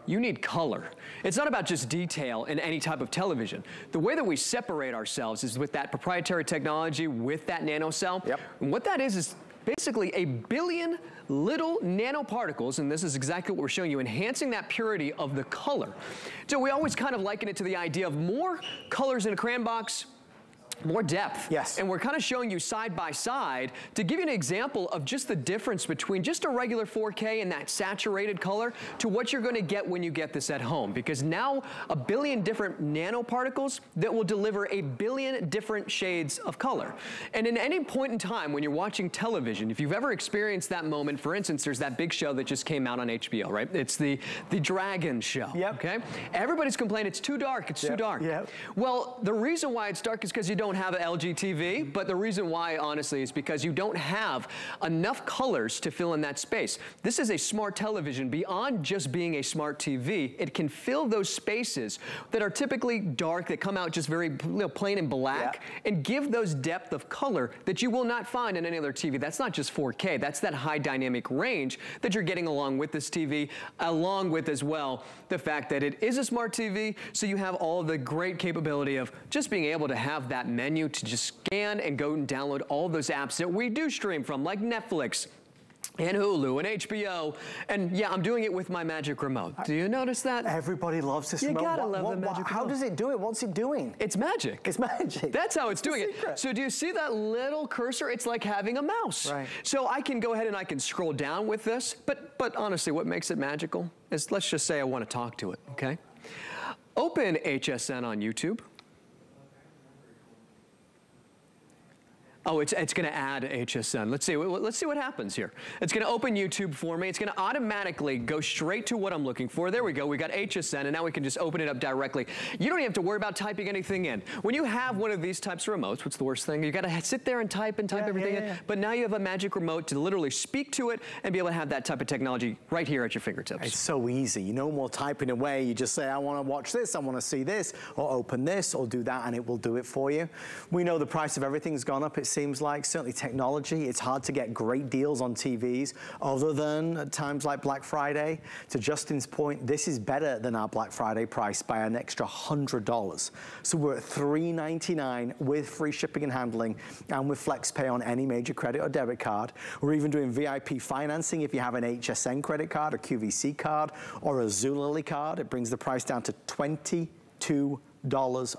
you need color. It's not about just detail in any type of television. The way that we separate ourselves is with that proprietary technology, with that nanocell. Yep. And what that is is basically a billion little nanoparticles, and this is exactly what we're showing you, enhancing that purity of the color. So we always kind of liken it to the idea of more colors in a crayon box, more depth. Yes. And we're kind of showing you side by side to give you an example of just the difference between just a regular 4K and that saturated color to what you're going to get when you get this at home. Because now a billion different nanoparticles that will deliver a billion different shades of color. And in any point in time when you're watching television, if you've ever experienced that moment, for instance, there's that big show that just came out on HBO, right? It's the, the Dragon Show. Yep. Okay? Everybody's complaining it's too dark, it's too dark. yep. Well, the reason why it's dark is because you don't have an LG TV, but the reason why, honestly, is because you don't have enough colors to fill in that space. This is a smart television. Beyond just being a smart TV, it can fill those spaces that are typically dark, that come out just very you know, plain and black, and give those depth of color that you will not find in any other TV. That's not just 4K, that's that high dynamic range that you're getting along with this TV, along with as well the fact that it is a smart TV, so you have all the great capability of just being able to have that menu to just scan and go and download all those apps that we do stream from, like Netflix, and Hulu and HBO. And yeah, I'm doing it with my magic remote. Do you notice that? Everybody loves this You remote. gotta What- love what- the what- magic How remote. does it do it? What's it doing? It's magic. It's magic. That's how it's the doing it. So do you see that little cursor? It's like having a mouse. Right. So I can go ahead and I can scroll down with this, but but honestly, what makes it magical is let's just say I want to talk to it, okay? Open HSN on YouTube. Oh, it's, it's going to add HSN. Let's see. Let's see what happens here. It's going to open YouTube for me. It's going to automatically go straight to what I'm looking for. There we go. We got HSN, and now we can just open it up directly. You don't even have to worry about typing anything in. When you have one of these types of remotes, what's the worst thing? You got to sit there and type and type Yeah, everything yeah, in. But now you have a magic remote to literally speak to it and be able to have that type of technology right here at your fingertips. It's so easy. You no more typing away. You just say, I want to watch this, I want to see this, or open this, or do that, and it will do it for you. We know the price of everything's gone up, it seems like. Certainly technology. It's hard to get great deals on TVs other than at times like Black Friday. To Justin's point, this is better than our Black Friday price by an extra $100. So we're at 399 with free shipping and handling and with FlexPay on any major credit or debit card. We're even doing VIP financing if you have an HSN credit card, a QVC card, or a Zulily card. It brings the price down to 22 dollars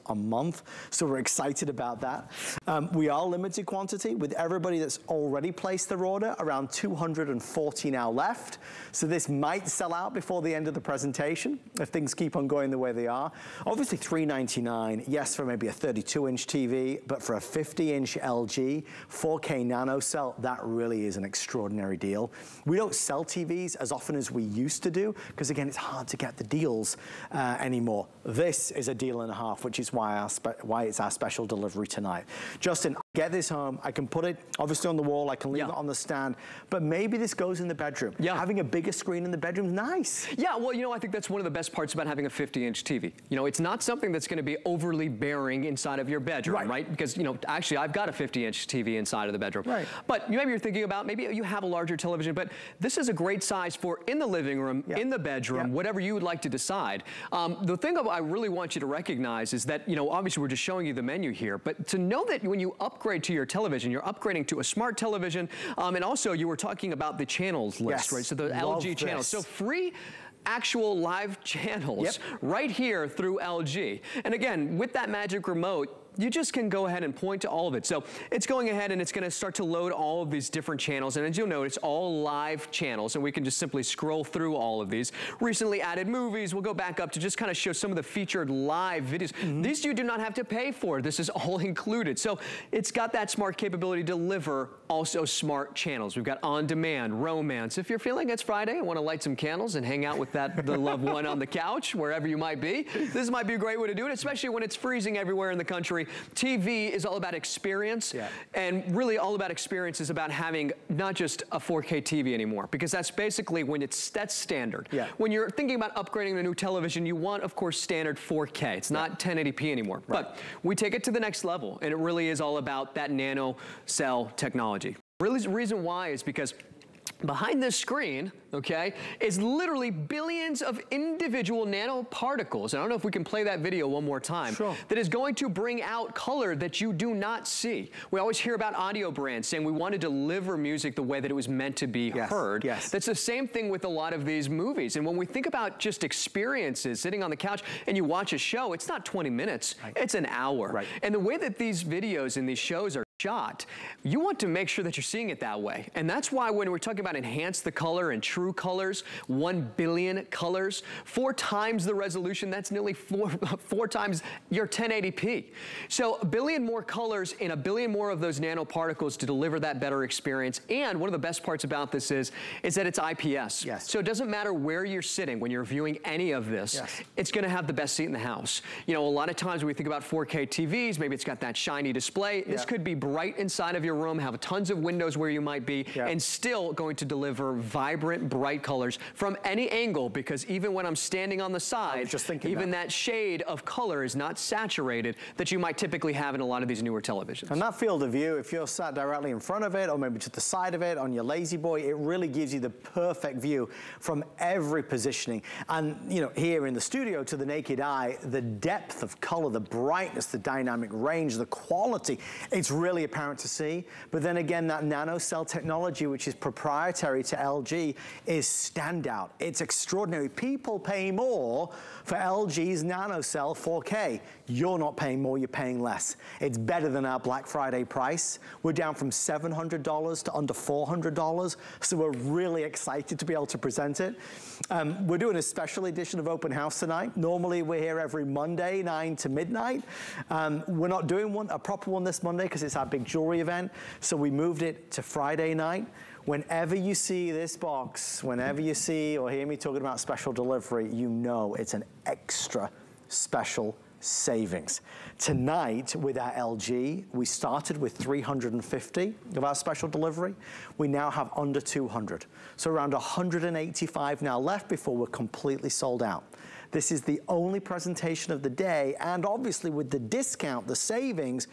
a month. So we're excited about that. Um, we are limited quantity with everybody that's already placed their order, around 240 now left. So this might sell out before the end of the presentation if things keep on going the way they are. Obviously 399, yes, for maybe a 32 inch TV, but for a 50 inch LG 4K nano cell, that really is an extraordinary deal. We don't sell TVs as often as we used to do because again, it's hard to get the deals uh, anymore. This is a deal and a half, which is why, our why it's our special delivery tonight. Justin, get this home. I can put it obviously on the wall. I can leave Yeah. it on the stand, but maybe this goes in the bedroom. Yeah. Having a bigger screen in the bedroom is nice. Yeah, well, you know, I think that's one of the best parts about having a 50-inch TV. You know, it's not something that's going to be overly bearing inside of your bedroom, Right. right? Because, you know, actually, I've got a 50-inch TV inside of the bedroom. Right. But maybe you're thinking about, maybe you have a larger television, but this is a great size for in the living room, Yeah. in the bedroom, Yeah. whatever you would like to decide. Um, the thing I really want you to recognize is that, you know, obviously we're just showing you the menu here, but to know that when you upgrade to your television, you're upgrading to a smart television, um, and also you were talking about the channels list, Yes. right? So the Love LG channels. So free actual live *laughs* channels Yep. right here through LG. And again, with that magic remote, you just can go ahead and point to all of it. So it's going ahead and it's going to start to load all of these different channels. And as you'll notice, all live channels. And we can just simply scroll through all of these. Recently added movies. We'll go back up to just kind of show some of the featured live videos. Mm-hmm. These you do not have to pay for. This is all *laughs* included. So it's got that smart capability to deliver also smart channels. We've got on-demand, romance. If you're feeling it's Friday and want to light some candles and hang out with that the loved one on the couch, wherever you might be, this might be a great way to do it, especially when it's freezing everywhere in the country. TV is all about experience, Yeah. and really all about experience is about having not just a 4K TV anymore, because that's basically when it's that's standard. Yeah. When you're thinking about upgrading a new television, you want, of course, standard 4K. It's not 1080p anymore. But we take it to the next level, and it really is all about that nano cell technology. Really, the reason why is because behind this screen, okay, is literally billions of individual nanoparticles. And I don't know if we can play that video one more time. Sure. That is going to bring out color that you do not see. We always hear about audio brands saying we want to deliver music the way that it was meant to be Yes, heard. yes. That's the same thing with a lot of these movies. And when we think about just experiences, sitting on the couch and you watch a show, it's not 20 minutes, it's an hour. Right. And the way that these videos and these shows are shot, you want to make sure that you're seeing it that way. And that's why when we're talking about enhance the color and true colors, 1 billion colors, four times the resolution, that's nearly four, *laughs* four times your 1080p. So a billion more colors and a billion more of those nanoparticles to deliver that better experience. And one of the best parts about this is, is that it's IPS. Yes. So it doesn't matter where you're sitting when you're viewing any of this, Yes. it's gonna have the best seat in the house. You know, a lot of times when we think about 4K TVs, maybe it's got that shiny display. This could be bright inside of your room, have tons of windows where you might be, Yeah. and still going to deliver vibrant, bright colors from any angle because even when I'm standing on the side, just thinking even that. that shade of color is not saturated that you might typically have in a lot of these newer televisions. And that field of view, if you're sat directly in front of it or maybe to the side of it on your La-Z-Boy, it really gives you the perfect view from every positioning. And, you know, here in the studio to the naked eye, the depth of color, the brightness, the dynamic range, the quality, it's really apparent to see. But then again, that nanocell technology, which is proprietary to LG, is standout. It's extraordinary. People pay more for LG's nanocell 4K. You're not paying more, you're paying less. It's better than our Black Friday price. We're down from $700 to under $400, so we're really excited to be able to present it. Um, we're doing a special edition of Open House tonight. Normally we're here every Monday, 9 to midnight. Um, we're not doing one, a proper one this Monday because it's our big jewelry event, so we moved it to Friday night. Whenever you see this box, whenever you see or hear me talking about special delivery, you know it's an extra special savings. Tonight with our LG, we started with 350 of our special delivery. We now have under 200. So around 185 now left before we're completely sold out. This is the only presentation of the day and obviously with the discount, the savings,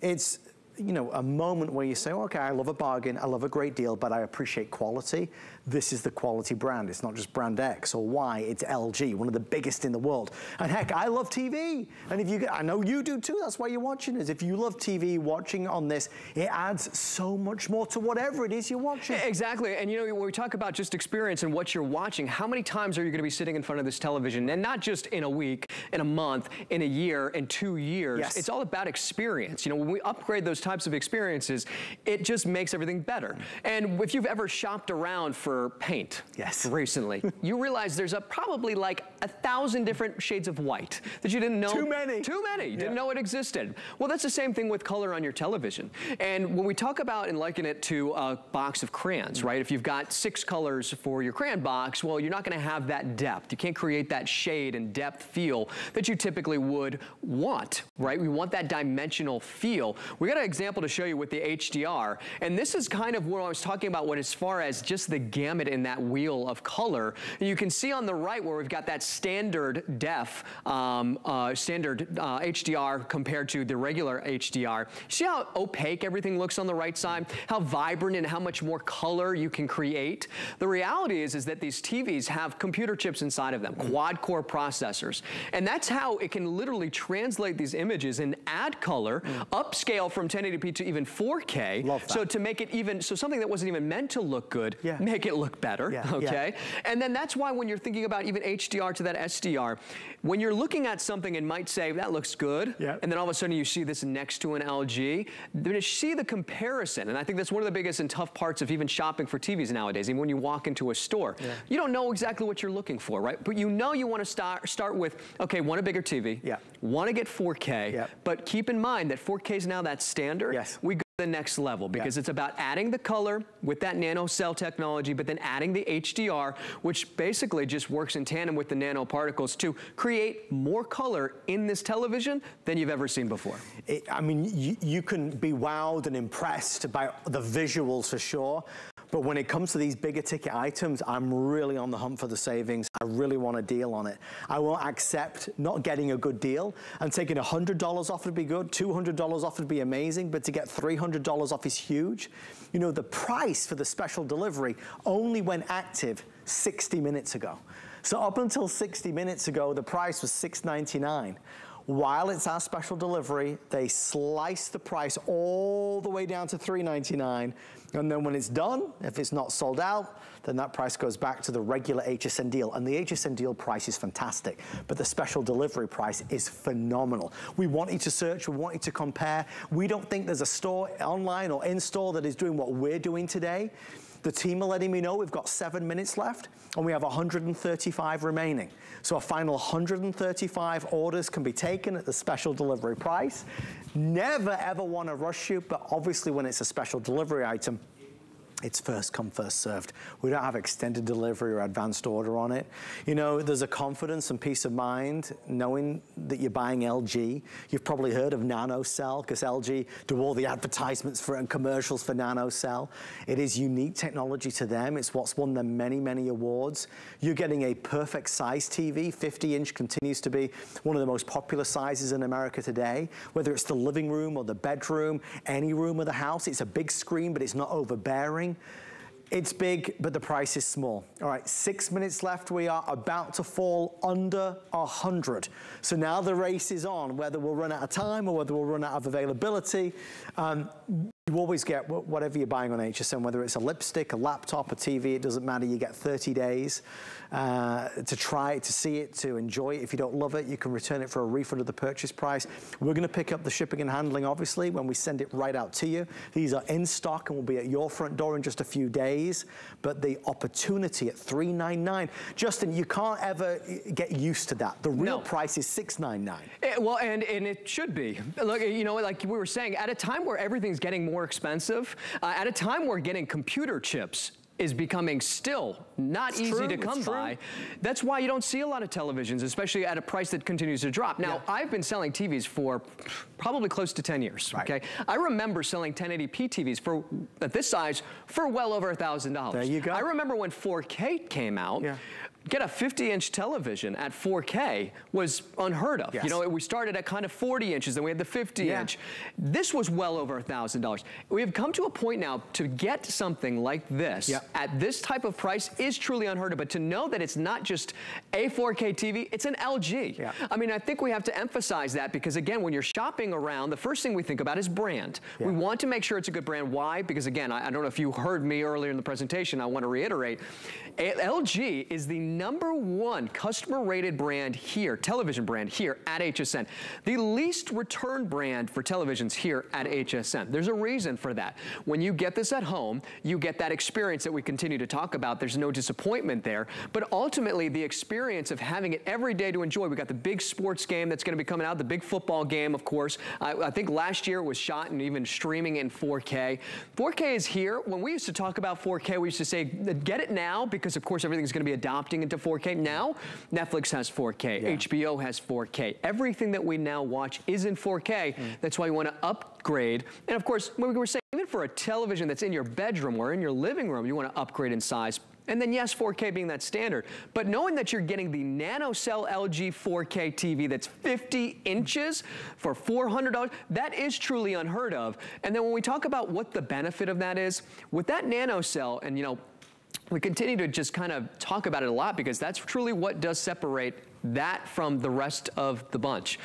it's you know, a moment where you say, okay, I love a bargain, I love a great deal, but I appreciate quality. This is the quality brand. It's not just brand X or Y, it's LG, one of the biggest in the world. And heck, I love TV. And if you, get- I know you do too, that's why you're watching is if you love TV, watching on this, it adds so much more to whatever it is you're watching. Exactly, and you know, when we talk about just experience and what you're watching, how many times are you gonna be sitting in front of this television? And not just in a week, in a month, in a year, in two years. Yes. It's all about experience. You know, when we upgrade those types of experiences, it just makes everything better. And if you've ever shopped around for paint Yes. *laughs* recently, you realize there's a, probably like a thousand different shades of white that you didn't know. Too many. Too many. You Yeah. Didn't know it existed. Well, that's the same thing with color on your television. And when we talk about and liken it to a box of crayons, right? If you've got six colors for your crayon box, well, you're not going to have that depth. You can't create that shade and depth feel that you typically would want, right? We want that dimensional feel. We got an example to show you with the HDR, and this is kind of what I was talking about when as far as just the gamut in that wheel of color. And You can see on the right where we've got that standard def, um, uh, standard uh, HDR compared to the regular HDR. See how opaque everything looks on the right side? How vibrant and how much more color you can create? The reality is, is that these TVs have computer chips inside of them, quad core processors. And that's how it can literally translate these images and add color, upscale from 1080p to even 4K. Love that. So to make it even, so something that wasn't even meant to look good, Yeah. make it look better, Yeah, yeah. okay? And then that's why when you're thinking about even HDR to that SDR, when you're looking at something and might say, that looks good, Yeah. and then all of a sudden you see this next to an LG, then you see the comparison. And I think that's one of the biggest and tough parts of even shopping for TVs nowadays, even when you walk into a store. You don't know exactly what you're looking for, right? But you know you want to start, start with, okay, want a bigger TV, Yeah. want to get 4K, Yeah. but keep in mind that 4K is now that standard. Yes. We the next level because it's about adding the color with that nano cell technology, but then adding the HDR, which basically just works in tandem with the nanoparticles to create more color in this television than you've ever seen before. It, I mean, you, you can be wowed and impressed by the visuals for sure. But when it comes to these bigger ticket items, I'm really on the hunt for the savings. I really want a deal on it. I won't accept not getting a good deal and taking $100 off would be good, $200 off would be amazing, but to get $300 off is huge. You know, the price for the special delivery only went active 60 minutes ago. So up until 60 minutes ago, the price was $6.99. While it's our special delivery, they slice the price all the way down to $3.99. And then when it's done, if it's not sold out, then that price goes back to the regular HSN deal. And the HSN deal price is fantastic, but the special delivery price is phenomenal. We want you to search, we want you to compare. We don't think there's a store online or in-store that is doing what we're doing today. The team are letting me know we've got seven minutes left and we have 135 remaining. So a final 135 orders can be taken at the special delivery price. Never ever want to rush you, but obviously when it's a special delivery item, it's first come, first served. We don't have extended delivery or advanced order on it. You know, there's a confidence and peace of mind knowing that you're buying LG. You've probably heard of NanoCell because LG do all the advertisements for and commercials for NanoCell. It is unique technology to them. It's what's won them many, many awards. You're getting a perfect size TV. 50 inch continues to be one of the most popular sizes in America today. Whether it's the living room or the bedroom, any room of the house, it's a big screen, but it's not overbearing. It's big, but the price is small. All right, six minutes left. We are about to fall under 100. So now the race is on, whether we'll run out of time or whether we'll run out of availability. Um, you always get whatever you're buying on HSN, whether it's a lipstick, a laptop, a TV, it doesn't matter. You get 30 days uh, to try it, to see it, to enjoy it. If you don't love it, you can return it for a refund of the purchase price. We're going to pick up the shipping and handling, obviously, when we send it right out to you. These are in stock and will be at your front door in just a few days. But the opportunity at 399, Justin, you can't ever get used to that. The real no. price is 699. Eh, well, and, and it should be. Look, you know, like we were saying, at a time where everything's getting more more expensive. Uh, at a time where getting computer chips is becoming still not it's easy true, to come by. That's why you don't see a lot of televisions, especially at a price that continues to drop. Now, yeah. I've been selling TVs for probably close to 10 years, right. okay? I remember selling 1080p TVs for at this size for well over a $1,000. There you go. I remember when 4K came out, yeah get a 50 inch television at 4K was unheard of. Yes. You know, we started at kind of 40 inches and we had the 50 yeah. inch. This was well over $1,000. We have come to a point now to get something like this yeah. at this type of price is truly unheard of. But to know that it's not just a 4K TV, it's an LG. Yeah. I mean, I think we have to emphasize that because again, when you're shopping around, the first thing we think about is brand. We want to make sure it's a good brand. Why? Because again, I, I don't know if you heard me earlier in the presentation, I want to reiterate, LG is the number one customer rated brand here, television brand here at HSN. The least return brand for televisions here at HSN. There's a reason for that. When you get this at home, you get that experience that we continue to talk about. There's no disappointment there, but ultimately the experience of having it every day to enjoy. We got the big sports game that's going to be coming out, the big football game, of course. I, I think last year was shot and even streaming in 4K. 4K is here. When we used to talk about 4K, we used to say, get it now because of course everything's going to be adopting into 4K. Now, Netflix has 4K, yeah. HBO has 4K. Everything that we now watch is in 4K. Mm. That's why you want to upgrade. And of course, when we were saying, even for a television that's in your bedroom or in your living room, you want to upgrade in size. And then yes, 4K being that standard. But knowing that you're getting the NanoCell LG 4K TV that's 50 inches for $400, that is truly unheard of. And then when we talk about what the benefit of that is, with that NanoCell, and you know, we continue to just kind of talk about it a lot because that's truly what does separate that from the rest of the bunch.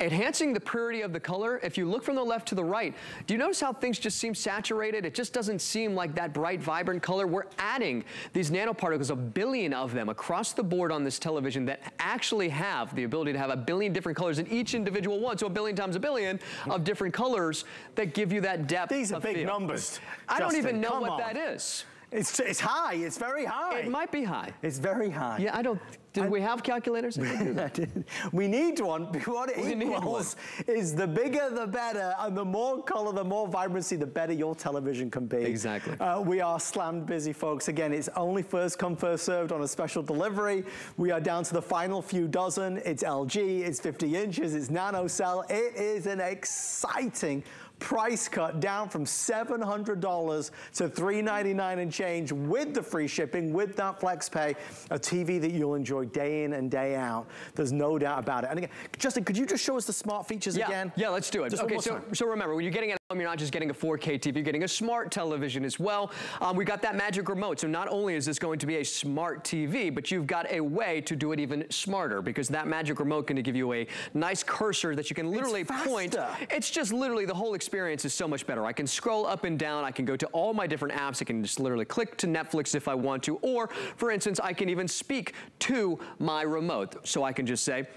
Enhancing the purity of the color, if you look from the left to the right, do you notice how things just seem saturated? It just doesn't seem like that bright, vibrant color. We're adding these nanoparticles, a billion of them across the board on this television that actually have the ability to have a billion different colors in each individual one. So a billion times a billion of different colors that give you that depth These are big feel. numbers. I Justin, don't even know what on. that is. It's, it's high. It's very high. It might be high. It's very high. Yeah, I don't. Do I, we have calculators? *laughs* *laughs* we need one. *laughs* What it we equals is the bigger the better, and the more color, the more vibrancy, the better your television can be. Exactly. Uh, we are slammed busy, folks. Again, it's only first come, first served on a special delivery. We are down to the final few dozen. It's LG. It's 50 inches. It's NanoCell. It is an exciting price cut down from $700 to 399 and change with the free shipping, with that flex pay, a TV that you'll enjoy day in and day out. There's no doubt about it. And again, Justin, could you just show us the smart features yeah. again? Yeah, let's do it. Just okay, so, so remember, when you're getting it you're not just getting a 4K TV, you're getting a smart television as well. Um, we got that magic remote. So not only is this going to be a smart TV, but you've got a way to do it even smarter because that magic remote going to give you a nice cursor that you can literally point. It's just literally the whole experience is so much better. I can scroll up and down. I can go to all my different apps. I can just literally click to Netflix if I want to. Or, for instance, I can even speak to my remote. So I can just say,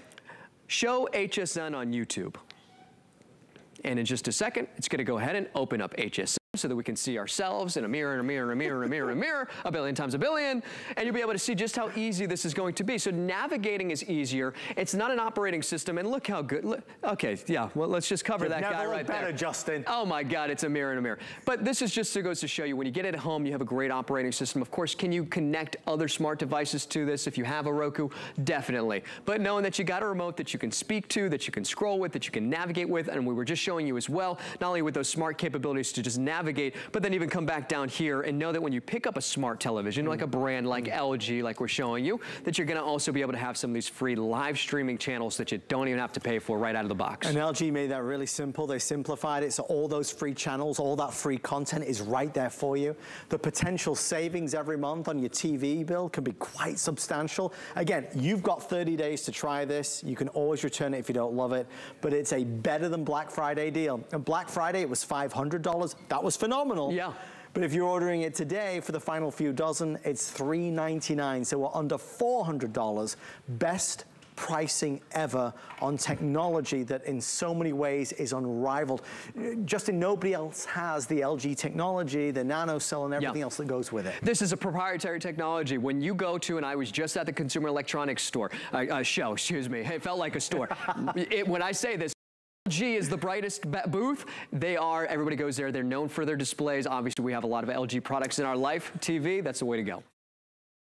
show HSN on YouTube. And in just a second, it's going to go ahead and open up HSN so that we can see ourselves in a mirror, in a mirror, in a mirror, in a mirror, in a mirror, a billion times a billion, and you'll be able to see just how easy this is going to be. So navigating is easier. It's not an operating system, and look how good. Look, okay, yeah, well, let's just cover You've that guy right better, there. Justin. Oh my God, it's a mirror in a mirror. But this is just to goes to show you when you get it at home, you have a great operating system. Of course, can you connect other smart devices to this? If you have a Roku, definitely. But knowing that you got a remote that you can speak to, that you can scroll with, that you can navigate with, and we were just showing you as well, not only with those smart capabilities to just navigate, but then even come back down here and know that when you pick up a smart television, like a brand like mm-hmm. LG, like we're showing you, that you're gonna also be able to have some of these free live streaming channels that you don't even have to pay for right out of the box. And LG made that really simple. They simplified it, so all those free channels, all that free content is right there for you. The potential savings every month on your TV bill can be quite substantial. Again, you've got 30 days to try this. You can always return it if you don't love it, but it's a better than Black Friday deal. And Black Friday, it was $500. That was phenomenal. Yeah. But if you're ordering it today for the final few dozen, it's 399. So we're under $400. Best pricing ever on technology that in so many ways is unrivaled. Justin, nobody else has the LG technology, the nano cell and everything else that goes with it. This is a proprietary technology. When you go to, and I was just at the Consumer Electronics store, uh, uh, show, *laughs* excuse me, it felt like a store. *laughs* it, when I say this, LG is the brightest booth. They are, everybody goes there. They're known for their displays. Obviously, we have a lot of LG products in our life. TV, that's the way to go.